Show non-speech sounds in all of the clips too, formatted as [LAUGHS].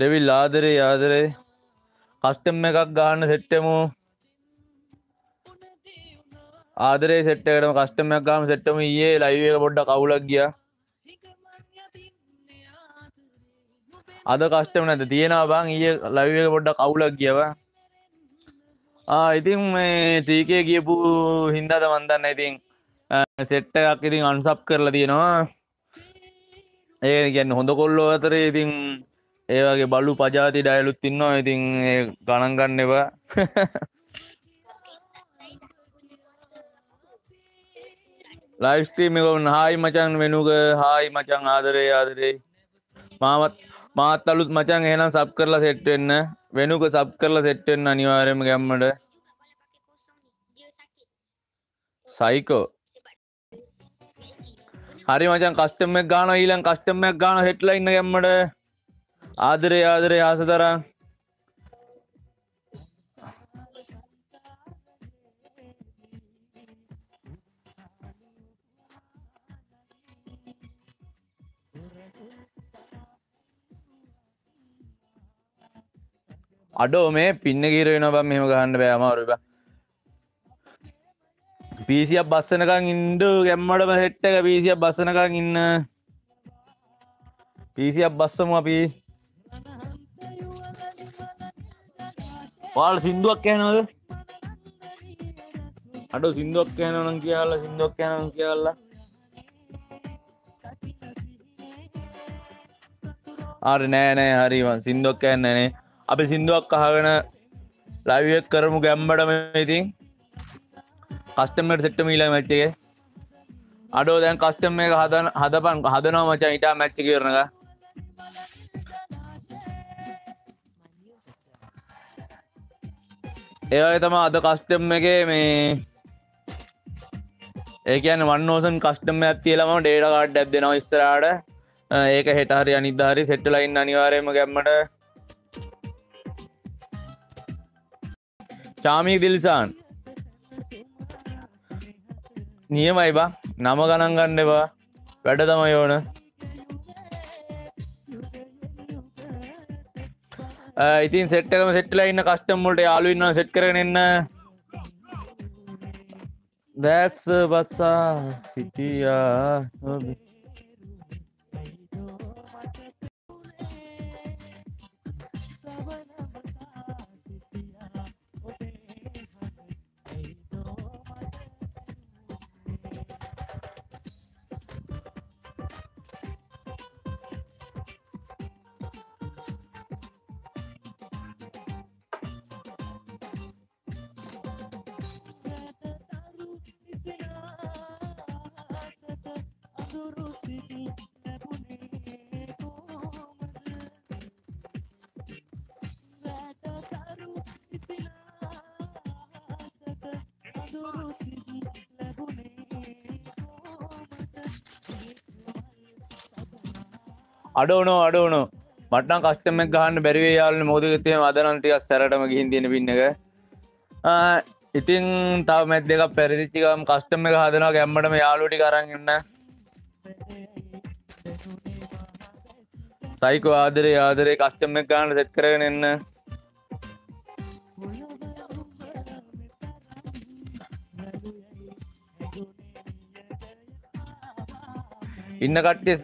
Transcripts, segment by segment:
දෙවිල් ආදරේ ආදරේ. කස්ටම් එකක් ගාන්න සෙට්ටමු ආදරේ සෙට්ටකටම කස්ටමයක් ගාම සෙට්ටම ඒ ලයිව එක පොඩ්ඩ කවුලක් ගිය. අද කස්ටම නැත තියෙනවා බං. ඒ ලයිව එක පොඩ්ඩ කවුලක් කියව ඉතින් මේ ටීකේ කියපු හින්දාද මන්දන්න ඉතින් සෙට්ට එකක් ඉතින් අන්සප් කරලා තියෙනවා. ඒ ගැන්න හොඳ කොල්ලෝ අතර ඉතින් ඒවගේ බලු පජාති ඩයලුත් ඉන්නවා ඉතින් ගණන්ගන්න එවා ලයිස්ට්‍රීම [LAUGHS] එකවන්න හායි මචන් වෙනුක හායි මචන් ආදරේ ආදරේ. මාමත් මාත් අලුත් මචන් එහෙනම් සබ් කරලා සෙට්වෙන්න වෙනුක සබ් කරලා සෙට්වෙන්න අනිවාර්යම ගැම්මට. සයිකෝ හරි මචන් කස්ටම්මක් ගාන ඊලන් කස්ටම්මයක් ගාන හෙට්ල ඉන්න ගැම්මට ආදරේ ආදරේ ආස තරම් අඩෝ මේ පින්න කිරෙන බම් මෙම ගහන්න බෑමරුබ පිසියක් බස්සනකං ඉන්ඩ ගැම්මටම හෙට්ටක පිසියක් බස්සනකං ඉන්න. පිසියක් බස්සම අපි. පාල සිින්දුවක් යනද අඩ සිින්දුවක් යනනම් කියල්ල සිින්දුවක් යනම් කියල්ලා ආර නෑ නෑ හරිම සිින්දුවක් යන්නනේ අපි සිින්දුවක් අහගෙන ලවියක් කරමු ගැම්බටම ඉතින්. කස්ටමට සෙට්ට මීලා මැච්චගේ අඩෝ දැන් කස්ටම් එක හදන හදපන් හදනවා මචා ඉටා මැච්චි කරනක ඒවගේ තම අද කස්ටම් එක මේ ඒකන වන්නෝසන් කස්ටම ඇත්තියලම ඩේට කාඩ් ඇබ් දෙෙනවා ඉස්සරාට ඒක හෙටහරි අනිධාරි සෙට්ටලයින් අනිවාරයම ගැම්මට. චාමී දිල්සාන්. නියමයි බා. නම ගණන් ගන්න එවා වැඩ තමයි ඕන. ඉතින් සෙට්ටකම සෙට්ල ඉන්න කස්ටම්මට යාලු ඉන්න. සෙට් කරෙනන්න දැක්ස බත්සා සිටියා නොබි අඩෝනෝ අඩෝනෝ මටන කස්ටමක් ගහන්න බැරිවේ යාලන මෝදගතය අදනන්ටික සැරටම ගිහින් තියෙන පින්න එක. ඉතින් තව මැත් දෙක පැරිදිච්චිකම් කස්ටම එක හදනවා ගැම්මටම යාලුටි කරන්න සයිකෝ ආදරේ ආදරේ කස්ටම එක ගාන්න සෙත් කරගෙන එන්න ඉන්න කට්ටිය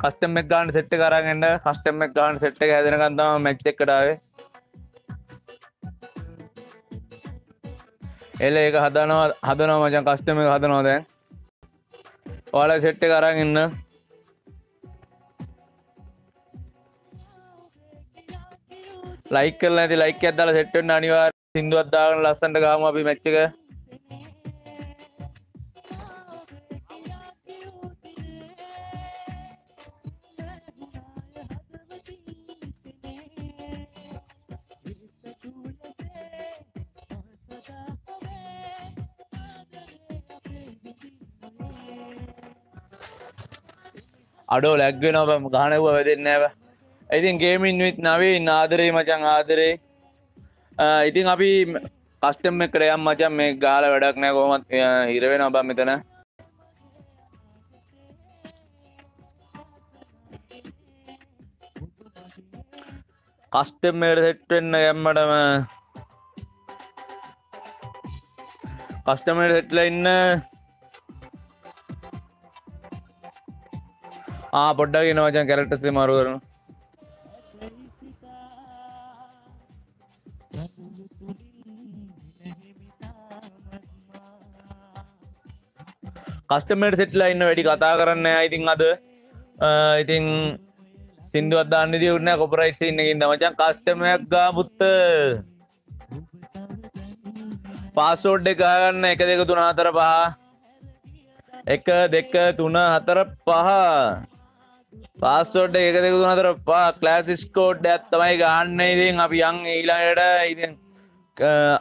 කස්ටම් එක් ගාන සෙට්ට කරගන්න කස්ටම් එක් ගාන සෙට්ට හැදෙනකන්තම මැච්චෙක්කටාවේ එල ඒක හදනවා හදනවා මචන් කස්ටම එක හදනවා දැන්. ඔයාල සෙට්ට කරන්න ඉන්න. ලයික් කරලා ඇති ලයික් ඇදලා සෙට්ටෙන් අනිවාර් සිින්දුවත් දාගන ලස්සන්ට ගාම අපි මැච්චක අඩෝ ලැක්වෙන ගානව වැදෙන්නෑව ඉතින් ගේමින් විත් නවී නාදරේ මචන් ආදරේ. ඉතින් අපි කස්ටම් එකට යම් මචන් මේ ගාල වැඩක් නෑ කොමත් ඉරවෙන ඔබ මෙතන. කස්ටම්මට සෙට්වෙන්න ගැම්මටම කස්ටමට සෙට්ල ඉන්න ආ පොඩ්ඩක් නවචන් කැරටසේ මරු කරන කස්ටමට සෙට්ලා ඉන්න වැඩි කතා කරන්න ඉතින් අද ඉතින් සිින්දුවත් දාන්න දියවන්න කොපරයිට් ඉන්නකින් මචන් කස්ටමයක් ගා පුත්ත පාසෝඩ් එකගන්න එක දෙක තුන හතර පහ එක දෙක තුන හතර පහ පාස්සෝඩ් එක දෙක තුන හතර පා කලෑසිස්කෝඩ් ඇත්තමයි ගන්න ඉතින් අපි යන් ඊලායට ඉතින්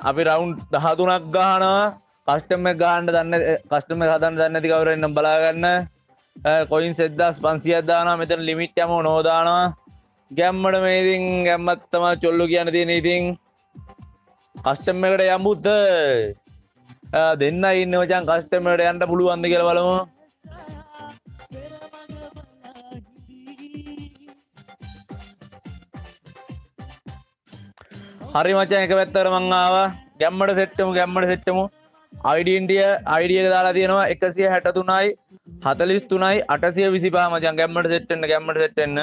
අපි රවුන්් දහතුනක් ගානවා කස්ටම ගාන්ඩ දන්න කස්ටම හදන්න දන්නති කවරන්න බලාගන්න. කොයින් සෙද්දස් පන්සියදදාන මෙතන ලිමිට්යම නෝදානවා. ගැම්මට මේඉතින් ගැම්මත්තම චොල්ලු කියන තියෙන ඉතින් කස්ටම් එකට යම්බුද්ධ දෙන්න ඉන්න වචන් කස්ටමට යන්ට පුළුවන්ද කියල බලමු. හරි මචන් එක පැත්තර මංආව ගැම්මට සෙට්ටමු ගැම්මට සෙට්ටමු. අයිඩන්ටිය අයිඩිය දාලා තියෙනවා එකසිය හැට තුනයි හතලිස් තුනයි අටසිය විසිපා මචන් ගැම්මට සෙට්ටන්න ගැම්මට සෙට්ටන්න.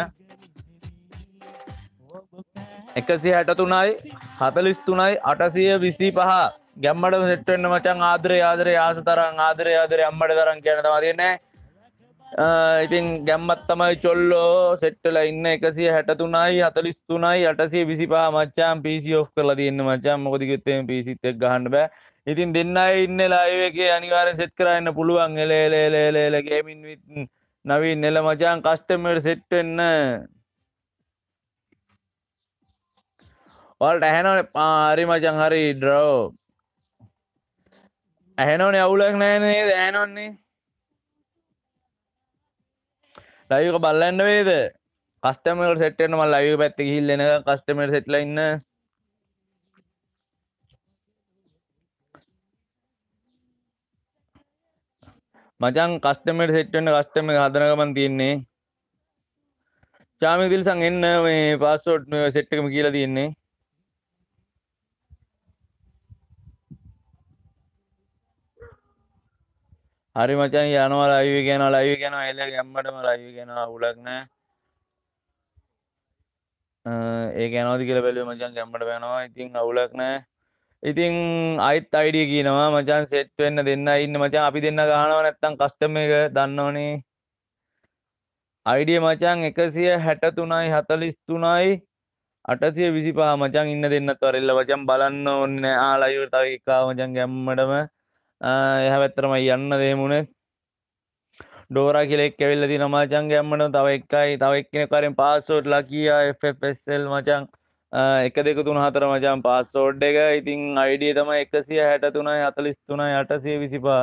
එකසිය හැට තුනයි හතලිස් තුනයි අටසිය විසි පහ ගැම්මට සෙට්ටන්න මචන් ආදරය ආදරය ආස තරන් ආදරය ආදරය අම්මට තරන් කියන තම තියන්නේ. ඉතින් ගැම්මත් තමයි චොල්ලෝ. සෙට්ටල ඉන්න එකසිය හැට තුනයි හතලිස් තුනයි අටසිය විසිපා මච්චාම්. පිසි ඔෆ් කරලා තියන්න මචම් මොකදිගත්තේ පිසිත්තෙක් ගහන්න බෑ. ඉතින් දෙන්න ඉන්න ලයිව එක අනිවාරෙන් සෙට් කරන්න පුළුවන්. එලේලේලේලගේමින් නවී නෙල මචාන් කස්ටමට සෙට්වෙන්න වල්ට ඇහැනන පාරි මචන් හරි ඩ්‍රෝ ඇහැනෝන අවුලක් නෑනේ දැනොන්නේ ලයික බල්ලන්න වේද? කස්ටමට සෙට්ටන මල් ලයිව පැත්ති හිල්ලෙන කස්ටමට සෙට්ලඉන්න මචන් කස්ටමට සෙට්ටන්න කස්ටම හදනකමන් තියෙන්නේ. චාමිදිල්සං එන්න මේ පාස්සෝට් සෙට්ටකම කියලා තියෙන්නේ. හරි මචන් යනවා ලයිව ගැන ලයිව ගැන එල ගැම්මටම ලයිව ගැන උලක්න ඒ ගැනෝදි කියල බැලි මචන් ගැම්මට වෙනවා ඉතින් අවුලක් නෑ ඉතින් අයිත් අයිඩිය කියනවා මචන් සෙට් වෙන්න දෙන්න ඉන්න මචන් අපි දෙන්න ගානව නැත්තම් කස්ටම එක දන්නවනේ. අයිඩිය මචන් එකසිය හැට තුනයි හතලිස් තුනයි අටසිය විසිපා මචන් ඉන්න දෙන්න තොරෙල්ල වචන් බලන්න ඔන්න ආලයුර තව එකා මචන් ගැම්මටම. එහ පැත්තරම යන්න දේමුණේ ඩෝරා කියලෙක් ඇවිල්ල ති නමාචන් ගැම්මට තව එකයි තව එක්කෙන කරෙන් පාසෝට් ලකියා FFSL මචන් එක දෙක තුන හතර මචන් පාස්සෝඩ් එක. ඉතින් අයිඩිය තම එකසිය හැට තුනයි හතලිස් තුනයි අටසිය විසිපා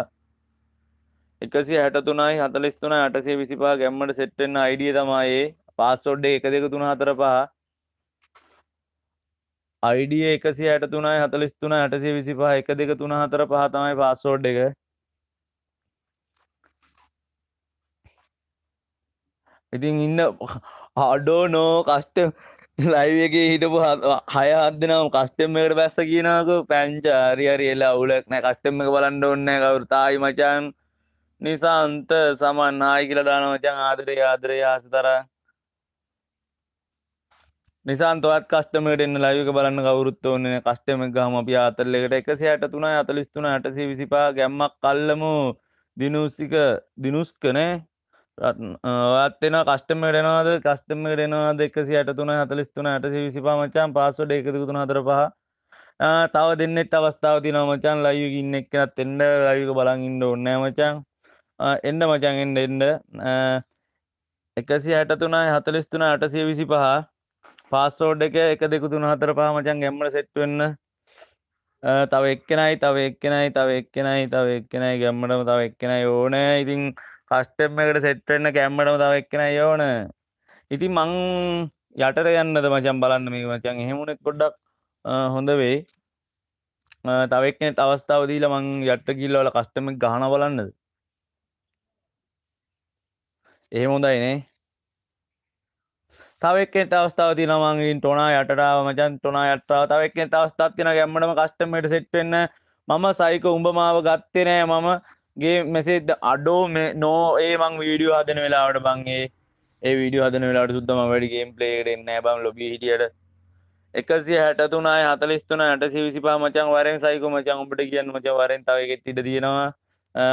එකසිය හැට තුනයි හතලිස් තුනයි අටසිය විසිපා ගැම්මට සෙට්ටෙන් අයිඩිය තමයි පාස්සෝඩ් එක දෙක තුන හතර පහ අයිඩිය එකසි හැට තුනයි හතලිස් තුන අටසිය විසිපා එක දෙක තුන හතර පහ තමයි පාස්සෝඩ් එක ඉතින් ඉන්න අඩෝ නෝ කස්ට ලයිව එක හිටපු හය හදනම් කස්ටම්මකට බැස්ස කියනක පැංචාරිහරි එලා අවුලක් නෑ. කස්ටම් එක බලන්ඩ ඔන්න කවරු. තායි මචන් නිසා අන්ත සමන් ආයි කියල දාන මචන්. ආදරය ආදරය ආස තර. නිසාන්තවත් කස්ටමට එන්න ලයික බලන්න කවරුත් ඕන්න කස්ටම ගම අපි අතරලෙකට එකසි හට තුන අතලිස්තුන අටසි විසිපා ගැම්මක් කල්ලමු දිනුස්සික දිනුස්කනේ ඔත්තෙන කස්ටමටනවාද කස්ටමටනවා දෙක්කසි අට තුන හතලිස් තුන අටසි විසිපා මචන්. පාසොඩ එකතු තුන හතර පහ. තව දෙන්නෙට අවස්ථාව තින මචන්. ලයු ඉන්න එක්කනත් එන්ඩ ලයුක බලන් ඉන්න ඔන්න මචන්. එන්ඩ මචන් එන්ඩ එන්ඩ එකසි හැට තුනයි හතලිස් තුන අටසිය විසි පහ පාස්සෝඩ් එක එක දෙකු තුන හතර පහ මචන් ගැම්මට සෙට්වෙන්න තව එක්කෙනයි තව එක්කෙනයි තව එක්කෙනයි තව එක්කෙනයි ගැම්මටම තව එක්කෙනයි ඕනෑ. ඉතින් කස්ටම් එකට සෙට් වෙන්න කැම්මටම තව එක්කෙනයි ඕන. ඉතින් මං යටට යන්නද මචන් බලන්න මේ මචන් එහෙමුණෙක් පොඩ්ඩක් හොඳ වෙයි. තවක්නෙත් අවස්ථාව දීලා මං යට කිල්ලවල කස්ටමක් ගහන බලන්නද? එහෙම හොඳයිනේ තවක්ෙට අවස්ථාව තින මංගින් ටොනා යටටාව මචන් ටොනා යට්ටාව. තවක්ෙට අවස්ථාත් තින ගැම්මටම කස්ටමට සෙට්වෙන්න මම සයික උඹමාව ගත්තේ නෑ. මම ගේ මෙසේද අඩෝ මේ නෝ ඒ මං වීඩියෝ හදන වෙලාවට බංගේ ඒ වීඩියෝ හදන වෙලාට සුද්දම වැඩි ගේම් ප්ලේට එන්න බම් ලොබි හිටියට එකසිය හැට තුනයි හතලිස්තුන යට සිවිසිපා මචන් වරෙන් සයික මචන් ඔබට කියන්න මච වරෙන් තවගෙත් ඉට තියෙනවා.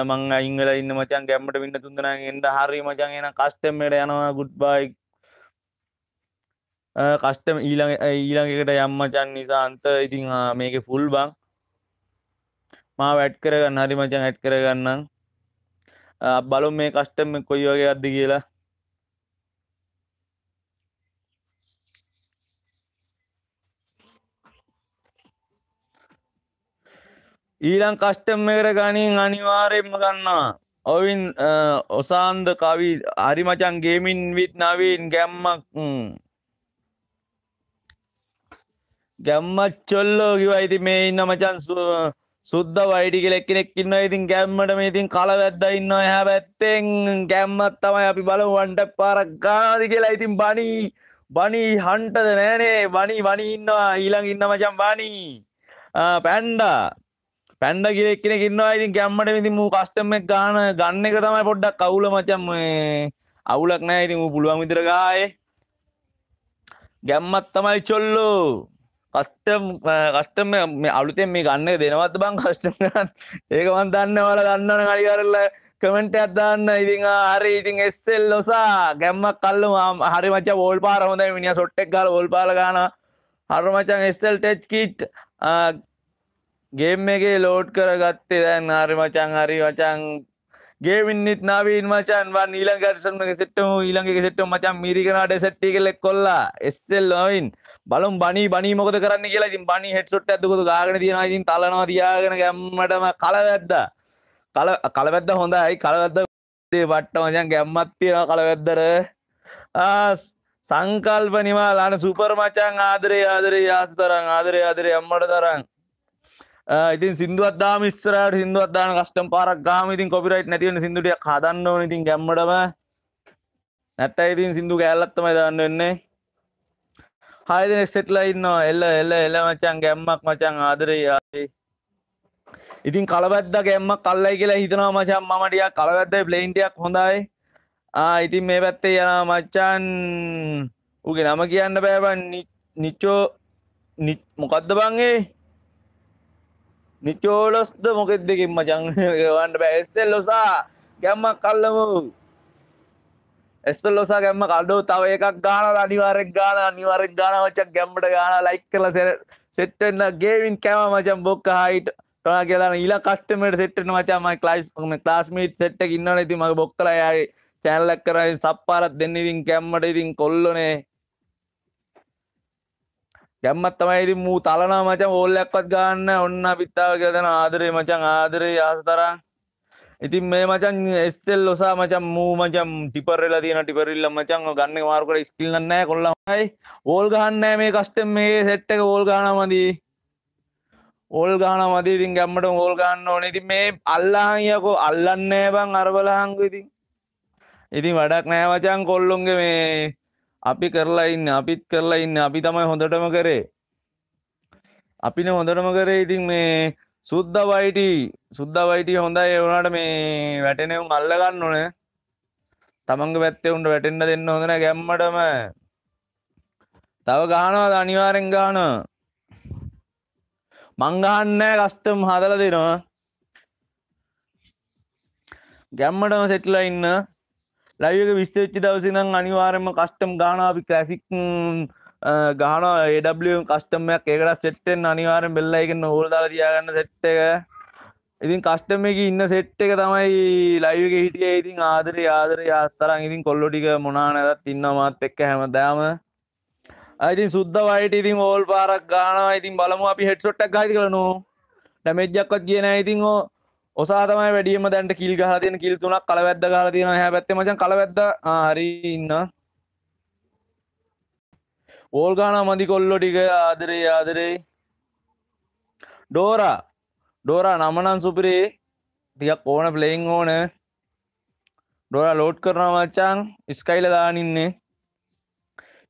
මං අංගල ඉන්න මචන් ගැම්මට වින්න තුන්දන එන්ට හරි මචන් එන කස්ටම්මට යනවා. ගුඩ් බයි කස්ටම ඊළඟ ඊළඟකට යම්මචන් නිසා අන්ත ඉතිං මේක ෆුල් බං මා වැඩ් කරගන්න හරි මචන් ඇට් කරගන්නම්. බලු මේ කස්ටම කොයි වගේ අද්දි කියලා. ඊළං කස්ටම් එකට ගනින් අනිවාරයෙන්ම ගන්නා ඔවින් ඔසාන්ද කවි හරි මචන් ගේමින් විත් නවීන් ගැම්මක් ගැම්මත් චොල්ලෝ කිව ඉති මේ ඉන්න මචන් සුද්ද වයිඩි කෙලෙක් කෙනෙක් ඉන්න ඉතින් ගැම්මට මේ ඉතින් කල වැද්ද ඉන්න හැ පැත්තෙන් ගැම්මත් තමයි අපි බලවන්ට පාරක් ගාදි කියලා. ඉතින් බනී බනී හන්ටද නෑනේ බනි වනි ඉන්නවා. ඊළඟ ඉන්න මචන් බනී පැන්ඩා. පැන්ඩ කියෙක් කෙනෙක් ඉන්නවා. ඉතින් ගැම්මට ඉතින් මූ කස්ටම ගාන ගන්න එක තමයි පොඩ්ඩක් කවුල මචන් අවුලක් නෑ ඉතින් පුළුවන් විදිර ගාය. ගැම්මත් තමයි චොල්ලෝ. කස්ටම් කස්ටම මේ අලුතෙන් මේ ගන්න දෙනවත් බං කස්ටම් ඒකමන් දන්න වල දන්නන කඩිකරල්ල කමෙන්ට අදන්න ඉතිං හරි ඉතින් එස්සෙල් ලොසා ගැම්මක් කල්ලු හරි මච ෝල් පාර හොඳ මිනි සොට්ටෙක් ගල ෝල් පාල ගන හර මචන් එස්සල් ටෙච් කිට් ගේම් එකේ ලෝඩ් කර ගත්තේ දැන් හරි මචන් හරි වචන් ගේමින්නිත් නාවීන් මචන් වන් ඊළඟටසම සෙට්ටම ඊළඟ සෙට්ට මචන් මිරිකනට සෙට්ටි කෙලෙක් කොල්ලා. එස්සෙල් ලොවින් බලම් බනි බනි මොකද කරන්න කියලා. ඉතින් බනි හෙඩ්සොට් ඇද්දකොත් ගාගෙන තියෙනවා. ඉතින් තලනවා තියාගෙන ගැම්මටම කලවැද්දා. කල කලවැද්ද හොඳයි. කලවැද්ද වට්ට මචන් ගැම්මත් තියෙනවා කලවැද්දර සංකල්ප නිවාලාන සුපර් මචන් ආදරේ ආදරේ ආස තරන් ආදරේ ආදරේ අම්මට තරන් ඉතින් සිින්දුවත් දාම ස්රට සිින්දුවත් දාන කස්ටම් පාරක් ගාම. ඉතින් කොපිරයිට් නැතිවන සිදුටිය හදන්න ඕන. ඉතින් ගැම්මටම. නැත්ත ඉතින් සිින්දු කෑල්ලත්තමයි දන්න වෙන්නේ. හයදෙන සෙට්ලා ඉන්නවා. එල්ල එල්ල එල්ල මචන් ගැම්මක් මචන් ආදරේ ආදේ ඉතින් කලවැද්ද ගැම්මක් කල්ලයි කියලා හිතනවා මචන් මමටිය කලවැද්ද ප්ලේන්ටියක් හොඳයි. ආ ඉතින් මේ පැත්තේ යන මච්චන් උගේ නම කියන්න බෑබන් නිච්චෝ මොකක්ද බංගේ නිචෝලොස්ද මොකෙත් දෙකින් මචන් [LAUGHS] වන්ට බැස්සෙල් ලොසා ගැම්මක් කල්ලමු එස්සල්ලොසා ගැම්ම කඩෝ තව එකක් ගාන අනිවාරෙක් ගාන අනිවාරෙක් ගානවචක් ගැම්මට ගාන ලයික් කල සෙට්ටන්න ගේවින් කෑම මචන් බොක්ක හයිට ටනා කියලා ඊලා කස්ටමට සෙට්ටන මචාම කලයිස්ම ක්ලාස්මීට් සෙට්ට ඉන්න ඇති මගේ බොක්කරයාගේ චැනලක් කරයි සප්පාරත් දෙන්න ඉතින් කැම්මට ඉතින් කොල්ලනේ. ගැම්මත් තමයි ඉතින් මූ තලනා මචන් ඕල්ලක්වත් ගන්න. ඔන්න පිත්තාව කියදන ආදරේ මචන් ආදරේ ආස තරා ඉතින් මේ මචන් එස්සෙල් ලොසා මචන් මූ මචම් ටිපරල තියන ටිපරල්ල මචන් ගන්න මාර්කට ස්කිල්න්නෑ කොල්ලමයි ඕල් ගහන්නෑ මේ කස්ටම් මේ සෙට්ට එක ඕල් ගාන මදී. ඕල් ගාන මදී. ඉතින් ගැම්මට ඕල් ගන්න ඕන. ඉතින් මේ අල්ලාහයකෝ අල්ලන්නෑ බං අරබලහංගු ඉතින්. ඉතින් වැඩක් නෑ මචන් කොල්ලොන්ගේ මේ අපි කරලා ඉන්න අපිත් කරලා ඉන්න. අපි තමයි හොඳටම කරේ. අපින හොඳටම කරේ. ඉතින් මේ සුද්ද වයිටි සුද්ද වයිටි හොඳයි. වුණට මේ වැටෙනවුම් අල්ලගන්න ඕන. තමන්ග පැත්තේ උන්ට වැටෙන්න්න දෙන්න හොඳන ගැම්මටම. තව ගානවාද අනිවාරෙන් ගාන මංගහන්නෑ කස්ටම් හදල දෙනවා. ගැම්මටම සෙට්ලා ඉන්න. ලයික විස්තච්චි දවසිනම් අනිවාරෙන්ම කස්ටම් ගානාපි කැසික් ගහන ඒඩම් කස්ටමයක් ඒකට සෙට්ටෙන් අනිවාරෙන් බෙල්ලයිකන්න හෝල්දාල තියාගන්න සෙට් එක. ඉතින් කස්ටම එක ඉන්න සෙට් එක තමයි ලයිවක හිටිය. ඉතින් ආදරය ආදරය ආස්තරන්. ඉතින් කොල්ලොටික මොනා නැදත් ඉන්න මාත් එක්ක හැමදාම. ඉතින් සුද්ද වයිට ඉතින් ඕල් පාරක් ගානවා ඉතින් බලමු අපි හෙට්සොට්ටක් ගති කලනු ඩැමෙජ්ජක්වත් කියන ඉතින් ඔසා තමයි වැඩියම දැන්ට කිල් ගහ තියෙන කිල් තුනක් කලවැද්ද ගහලා තියෙනවා. එහා පැත්තේ මචං කලවැද්ද ආ හරි ඉන්නවා. ඕල් ගානා මදි කොල්ලෝ ටික ආදරේ ආදරේ. ඩෝරා. ඩෝරා නමනන් සුපිරේ. ටිකක් ඕන ප්ලේයින් ඕන. ඩෝරා ලෝඩ් කරනවා මචං ස්කයිල දානින්නේ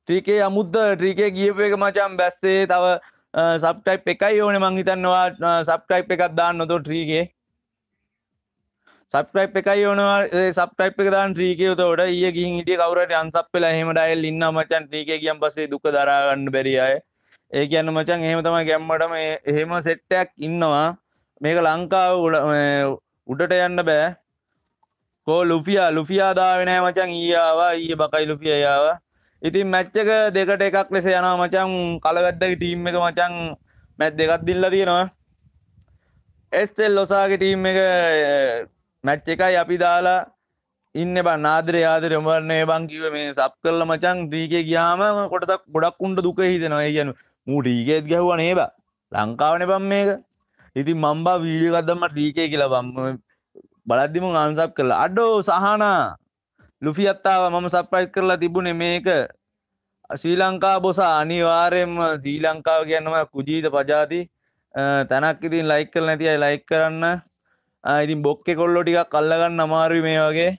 ට්‍රීකේ අමුද්ද ට්‍රීකේ ගියප එක මචම් බැස්සේ. තව සබ්ටයිප් එකයි ඕන මං හිතන්නවා සබ්ටයිප් එකක් දාන්න නොතෝ ට්‍රීගේ සබ්ටයිප් එකයි ඕනවා සබ්ටයිප් එක දාන් ට්‍රීකේ තෝට ඒ ගිහින් හිටිය කවුරට අන්සප්පෙලා එහෙම ඩයිල් ඉන්න මචන්. ට්‍රීකේ කියන් පස්සේ දුක දරාගන්න බැරි අය. ඒ කියන්න මචන් එහෙම තමයි ගැම්මටම එහෙම සෙට්ටයක් ඉන්නවා. මේක ලංකාව උඩට යන්න බෑ. කෝ ලුෆියා? ලුෆියාදාවෙනෑ මචන්. ඊයාවා ඊය බකයි ලුෆිය යාව ඉතින් මැච්චක දෙකට එකක් ලෙස යනවා මචන්. කලවැද්දක ටීම් එක මචන් මැත් දෙකක් දිල්ල තියෙනවා. එස්සෙල් ලොසාගේ ටීම් එක මැච් එකයි අපි දාලා ඉන්න බ. නාදර ආදර. මරණය බං කිව මේ සප් කරල මචන් ්‍රීකේ ගියාම කොටසක් ගොඩක් උන්ට දුක හිතනවා. කියන මූට ඊගේත් ගැහුව නේබ. ලංකාවන පම් මේක. ඉතින් මම්බා වීඩිය ගදම ්‍රීකේ කියලා බම් බලද්දිම අන්සප් කරලා. අඩෝ සහනා. ලුෆි අත්තාව මම සප්පයිත් කරලා තිබුණේ මේක. ශ්‍රී ලංකා බොස. අනිවාරයෙන්ම ශ්‍රී ලංකාව කියන්නම කුජීත පජාති තැනක් ඉතින් ලයික් කර නැතියි ලයික් කරන්න. ඉතින් බොක්කෙ කොල්ලො ටිකක් කල්ලගන්න අමාරු මේ වගේ.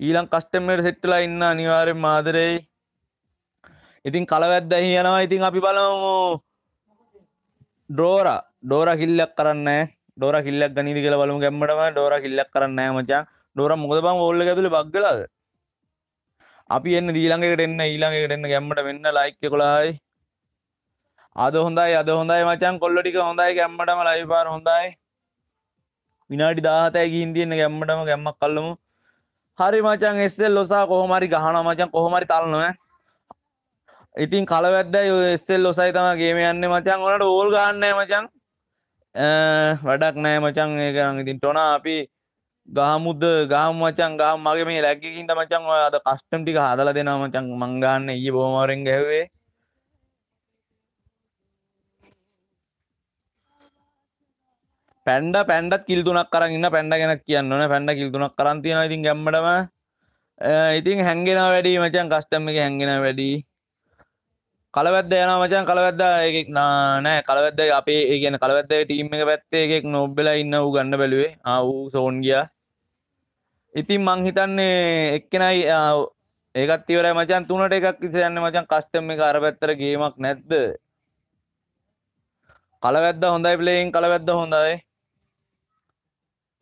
ඊළං කස්ටමට සෙට්ටලා ඉන්න අනිවාරෙන් මාදරෙයි ඉතින් කලවැද්ද යනවා. ඉතින් අපි බලමු. ඩෝර ඩෝර කිල්ලක් කරන්න ඩෝර කිල්ලක් ගනිදි කියල බලමු ගැම්මටම. ඩෝර කිල්ලක් කරන්න මචා. ඩෝර මොකද බං ඕල්ල ඇතුළ බක්ගලද අපි එන්න දීළඟකට එන්න ඊළඟකට එන්න ගැම්මට වෙන්න ලයික් කොලායි අද හොඳයි අද හොඳයි මචන් කොල්ල ටික හොඳයි ගැම්මටම ලයිපාර හොඳයි. විනාඩි දාහතයි ගින් තියන්න ගැම්මටම ගැම්මක් කල්ලමු හරි මචන් එස්සෙල් ලොසා කොහොමරි ගහන මචන් කොහොමරි තල්නව ඉතින් කලවැද්ද එස්සෙල් ලොසයි තම ගේම යන්න මචන් වලට ඕල් ගන්න මචන් වැඩක් නෑ මචන් ඒකරන් ඉතින් ටොන අපි ගහමුද්ද ගහම මචන් ගහ මගේ මේ ලැක්කින්ට මචන් අද කස්ටම් ටික හදල දෙෙන මචන් මංගන්න ඒ බෝමරෙන් ගැවේ පැන්ඩ පැන්ඩත් කිල් තුනක් කරන්න පැන්ඩ ගෙනත් කියන්න ඕන. පැන්ඩ කිල් තුනක් කරන්තියන ඉතින් ගැම්මටම. ඉතින් හැන්ගෙන වැඩි මචන් කස්ටම් එක හැන්ගෙන වැඩි. කලවැද්ද යන මචන් කලවැද්ද එකෙක් නෑ කලවැද්ද අපේ ඒ කියන කලවැද්ද ටීම් එක පැත්තේ එකෙක් නොබ්බෙලා ඉන්න වූ ගන්න බැලුවේ. ආවූ සෝන් ගිය. ඉතින් මං හිතන්නේ එක්කෙනයි ඒකත් ඉවරයි මචන් තුනට එකක් විසයන්න මචන් කස්ටම් එක අර පැත්තර ගේමක් නැද්ද? කලවැද්ද හොඳයි පලේයින් කලවැද්ද හොඳයි.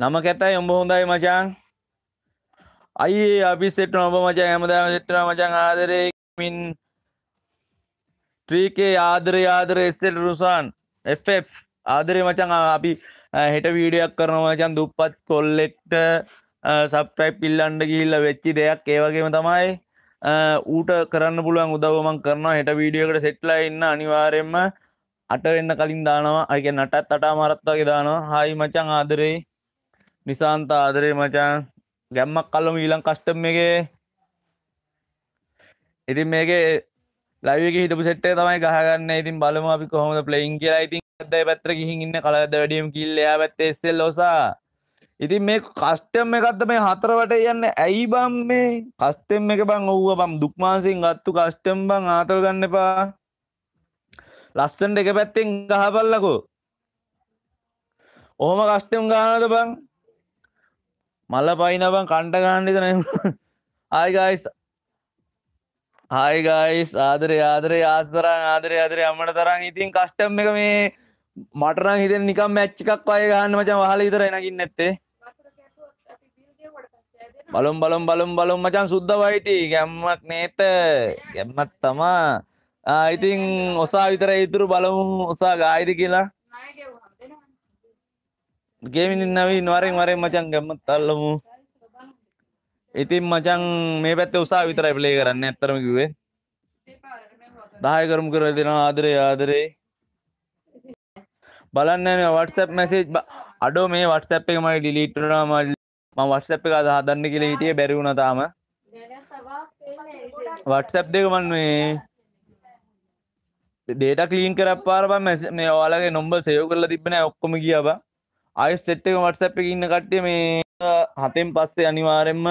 නම කැතයි උඹ හොඳයි මචං. අයි අපි සෙට් නොබ මචං හැමදාම සෙට්න මචං. ආදරේමින් ත්‍රීකේ ආදරය ආදර එස්සෙල් රුසාන්. එෆ් ආදරේ මචං අපි හෙට වීඩියක් කරන මචන් දුප්පත් කොල්ලෙක්ට සබ්ටයිප් පිල්ලන්ඩ ගිහිල්ල වෙච්චි දෙයක්. ඒවගේම තමයි ඌට කරන්න පුළුවන් උදවමන් කරනවා. හෙට වීඩියෝකට සෙට්ලා ඉන්න අනිවාරයෙන්ම අට වෙන්න කලින් දානවා. අයක නටත් අටා මරත්තාගේ දානවා. හයි මචං ආදරේ. නිසාන්ත ආදරේ මචන්. ගැම්මක් කල්ලම ඊලං කස්ටම් එකේ. ඉතින් මේකේ ලයික හිටපු සෙට්ටේ තමයි ගහගන්න. ඉතින් බලම අපි කොහොමද ප්ලයින් කියලා. ඉතින් ඇදයි පැත්‍ර ගිහින් ඉන්න කලද වැඩියම් කිල්ලයා පැත්තේ එස්සෙල් ලොසා ඉතින් මේ කස්ටම් එකක්ද මේ හතරවට යන්න ඇයි බම් මේ කස්ටම් එක බං ඔව්ව? බම් දුක්මාසින් ගත්තු කස්ටම් බං ආතල් ගන්න එපා. ලස්සන්ට එක පැත්තෙන් ගහපල්ලකෝ. ඔහොම කස්ටම් ගානද බං? මල්ල පයිනබන් කණ්ඩ ගාන්ඩිත න ආයිගයිස් හයිගයිස් ආදර ආදර ආස්තර ආදර ආදර. අම්මට තරන් ඉතින් කස්ටම් එක මේ මටරං හිතෙන් නිකම් මැච්චිකක් අය ගන්න මචන් වහල ඉතර එනකින් නැත්තේ බලුම් බලුම් බලුම් බලුම් මචන් සුද්ද වයිටි. ගැම්මක් නේත. ගැම්මත් තමා. ඉතින් ඔසා විතර ඉතුරු බලමු. ඔසා ගායිද කියලා. ගේමින් නවී නවරෙන් වරෙන් මචන් ගැම්මත් අල්ලමු. ඉතින් මචන් මේ පැත්ත උසා විතරයි ප්ලේ කරන්න ඇත්තරම කිවේ දාය කරමු කර දෙෙන ආදරේ ආදරේ. බලන්න වටසප් මැසේජ් අඩෝ මේ වටසප් එක මයි ඩිලිටනා මල් ම වටසප් එක අද හදන්න කියල හිටිය බැරිවුණ තාම. වටසප් දෙක මන් මේ ඩේට කලීන් කර පාර මේ ඔයාලගේ නොම්බල් සයෝ කරලා තිබෙන ඔක්කොම කියබ ආය සෙට් එක WhatsApp එකේ ඉන්න කට්ටිය මේ හතෙන් පස්සේ අනිවාර්යෙන්ම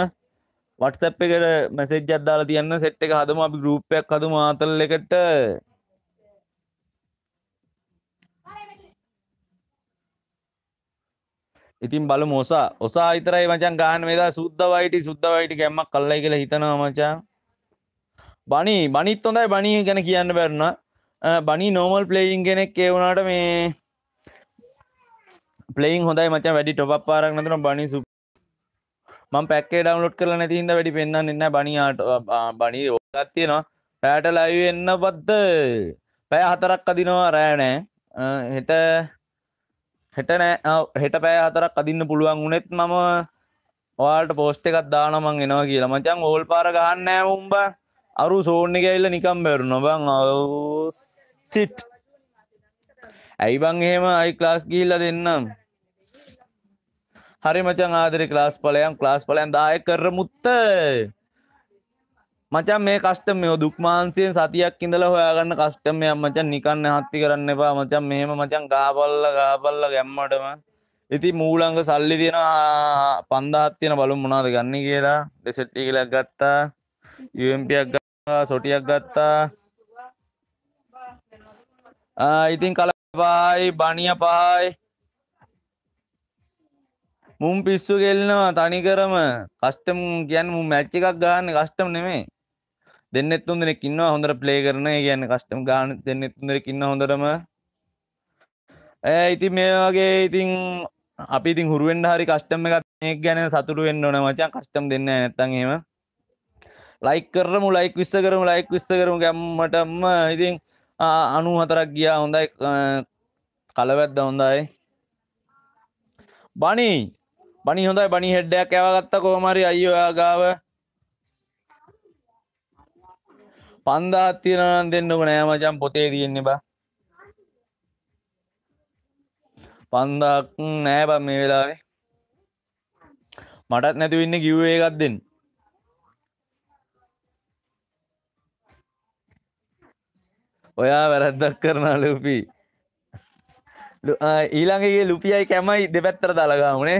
WhatsApp එකට මැසේජ් එකක් දාලා තියන්න. සෙට් එක හදමු. අපි ගෲප් එකක් හදමු ආතල් එකට. ඉතින් බලමු ඔසා. ඔසා විතරයි මචං ගහන්න මේදා සුද්ද වයිටි සුද්ද වයිටි ගැම්මක් කල්ලයි කියලා හිතනවා මචං. බනි බනිත් හොඳයි. බනි ගැන කියන්න බැරුණා. බනි නෝමල් ප්ලේයින් කෙනෙක් ඒ වුණාට මේ ප්ලේයින් හොඳයි මචං. වැඩි ටොප් පාරක් නැතුන බනි සු මම පැක්කේ ඩවුන්ලෝඩ් කරලා නැති හින්දා වැඩි පෙන්වන්නේ නැහැ බනි ආට බනි ඕකක් තියෙනවා. රෑට ලයිව් එන්න පද්ද පැය හතරක් අදිනවා රෑ නෑ. හෙට හෙට නෑ. හෙට පෑ හතරක් අදින්න පුළුවන් උනෙත් මම ඔයාලට පෝස්ට් එකක් දානවා මං එනවා කියලා. මචං ඕල් පාර ගහන්න නෑ උඹ. අරු සෝන් එක ඇවිල්ලා නිකන් බැරුණා. බං සිට් ඇයි බං එහෙම අයි ක්ලාස් ගිහිල්ලා දෙන්නම්? හරි මචං ආදරේ ක්ලාස් ඵලයන් ක්ලාස් ඵලයන් 10 කරමුත්ත මචන් මේ කස්ටම් මේ දුක් මාන්සියෙන් සතියක් ඉඳලා හොයාගන්න කස්ටම් එකක් මචන් නිකන් නැහත්ති කරන්න එපා. මචන් මෙහෙම මචන් ගහපල්ල ගහපල්ල ගැම්මටම. ඉතින් මූලංග සල්ලි තියෙනවා 5000ක් තියෙන බලමු මොනවද ගන්න කියලා. ඩෙසර්ට් එකක් ගත්තා. UMP එකක් ගත්තා සොටියක් ගත්තා. ආ ඉතින් කලපායි බණිය පහයි මුම් පිස්සු කෙල්නවා තනිකරම. කස්ටම් කියන්නේ මුම් මැච් එකක් ගන්න කස්ටම් නෙමෙයි. දෙන්නෙත් තුන් දෙනෙක් ඉන්නවා හොඳට ප්ලේ කරන ඒ කියන්නේ කස්ටම් ගාන දෙන්නෙත් තුන් දෙනෙක් ඉන්නවා හොඳටම. ඈ ඉතින් මේ වගේ ඉතින් අපි ඉතින් හුරු වෙන්න හරි කස්ටම් එකක් මේක ගැන සතුටු වෙන්න ඕන මචං. කස්ටම් දෙන්නේ නැත්තම් එහෙම. ලයික් කරමු ලයික් විස්ස කරමු ලයික් විස්ස කරමු ගැම්මටම. ඉතින් 94ක් ගියා හොඳයි. කලවැද්ද හොඳයි. බනි බනි හොඳයි බනි හෙඩ් එකක් යවගත්තා කොහොම හරි අයියෝ ඔයා ගාව. පන්දාත් තියෙනවා නම් දෙන්නකො නෑ මචං පොතේ තියෙන්නේ බා. පන්දාක් නෑ බං මේ වෙලාවේ. මටත් නැතුව ඉන්නේ කිව්වේ එකක් දෙන්න. ඔයා වැරද්දක් කරනා ලුපි. ඊළඟගේ ලුපියයි කැමයි දෙපැත්තර දාලගාමුණේ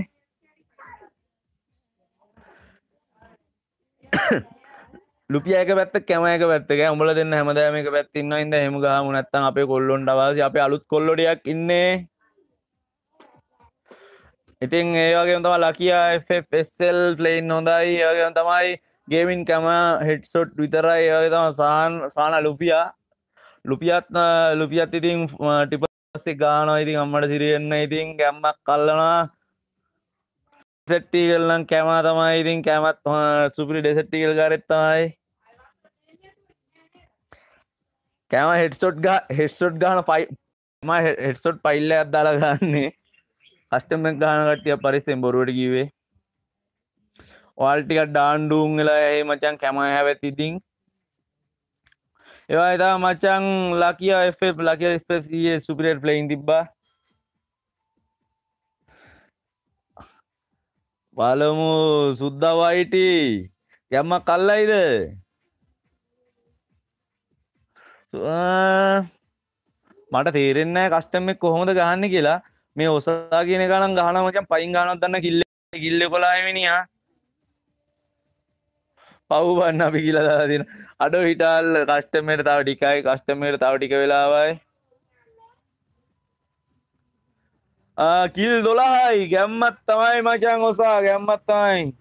[COUGHS] ලුපිය එක පැත්ත කැම එක පැත්තක උඹල දෙන්න හැමදාම එක පැත්ත ඉන්න ඉඳ එහෙම ගහමු. නැත්නම් අපේ කොල්ලොන්ට අවශ්‍ය අපේ අලුත් කොල්ලොඩියක් ඉන්නේ. ඉතින් ඒ වගේම තමයි ලකියා FFSL ප්ලේන් හොඳයි. ඒ වගේම තමයි ගේමින් කැම හෙඩ්ෂොට් විතරයි. ඒ වගේ තමයි සාන් සාන ලුපියා ලුපියත් ලුපියත් ඉතින් ටිපස්සේ ගානවා ඉතින් අම්මට සිරියන්න ඉතින් ගැම්මක් කල්ලනවා ඩෙසට්ටිකල් නම් කැමා තමයි. ඉතින් කැමත් සුපිරි ඩෙසට්ටිකල් ගාරෙත් තමයි. කෑම හෙඩ්ස්ටොට් ගා හෙඩ්ස්ටොට් ගාන පයි ම හෙඩ්ස්ටොට් පයිල්ල අත්දාලා ගන්නේ කස්ටම ගාන කටිය පරිස්සෙන් බොරුවට කිවේ ඔල්ටික ඩාන්ඩුම් වෙලා ඒ මචන් කැම හැවැත් ඉතින්. ඒවා එතා මචන් ලකිය එ ලකිය ස්පේ සුපිරට ප්ලයින් තිබ්බා. බලමු සුද්දවයිටි ගැම්ම කල්ලයිද මට තේරෙන්නේ කස්ටම් එක කොහොමද ගහන්න කියලා. මේ ඔසා කියන ගණන් ගහන මචං පයින් ගන්නවත් දන්න කිල්ල කිල්ල කොලාය මිනිහා පව් බන්න අපි කියලා දාලා දෙන අඩෝ හිටාල් කස්ටමර් තව ටිකයි කස්ටමර් තව ටික වෙලාවයි. කිල් දොළහයි ගැම්මත් තමයි මචං ඔසා ගැම්මත් තමයි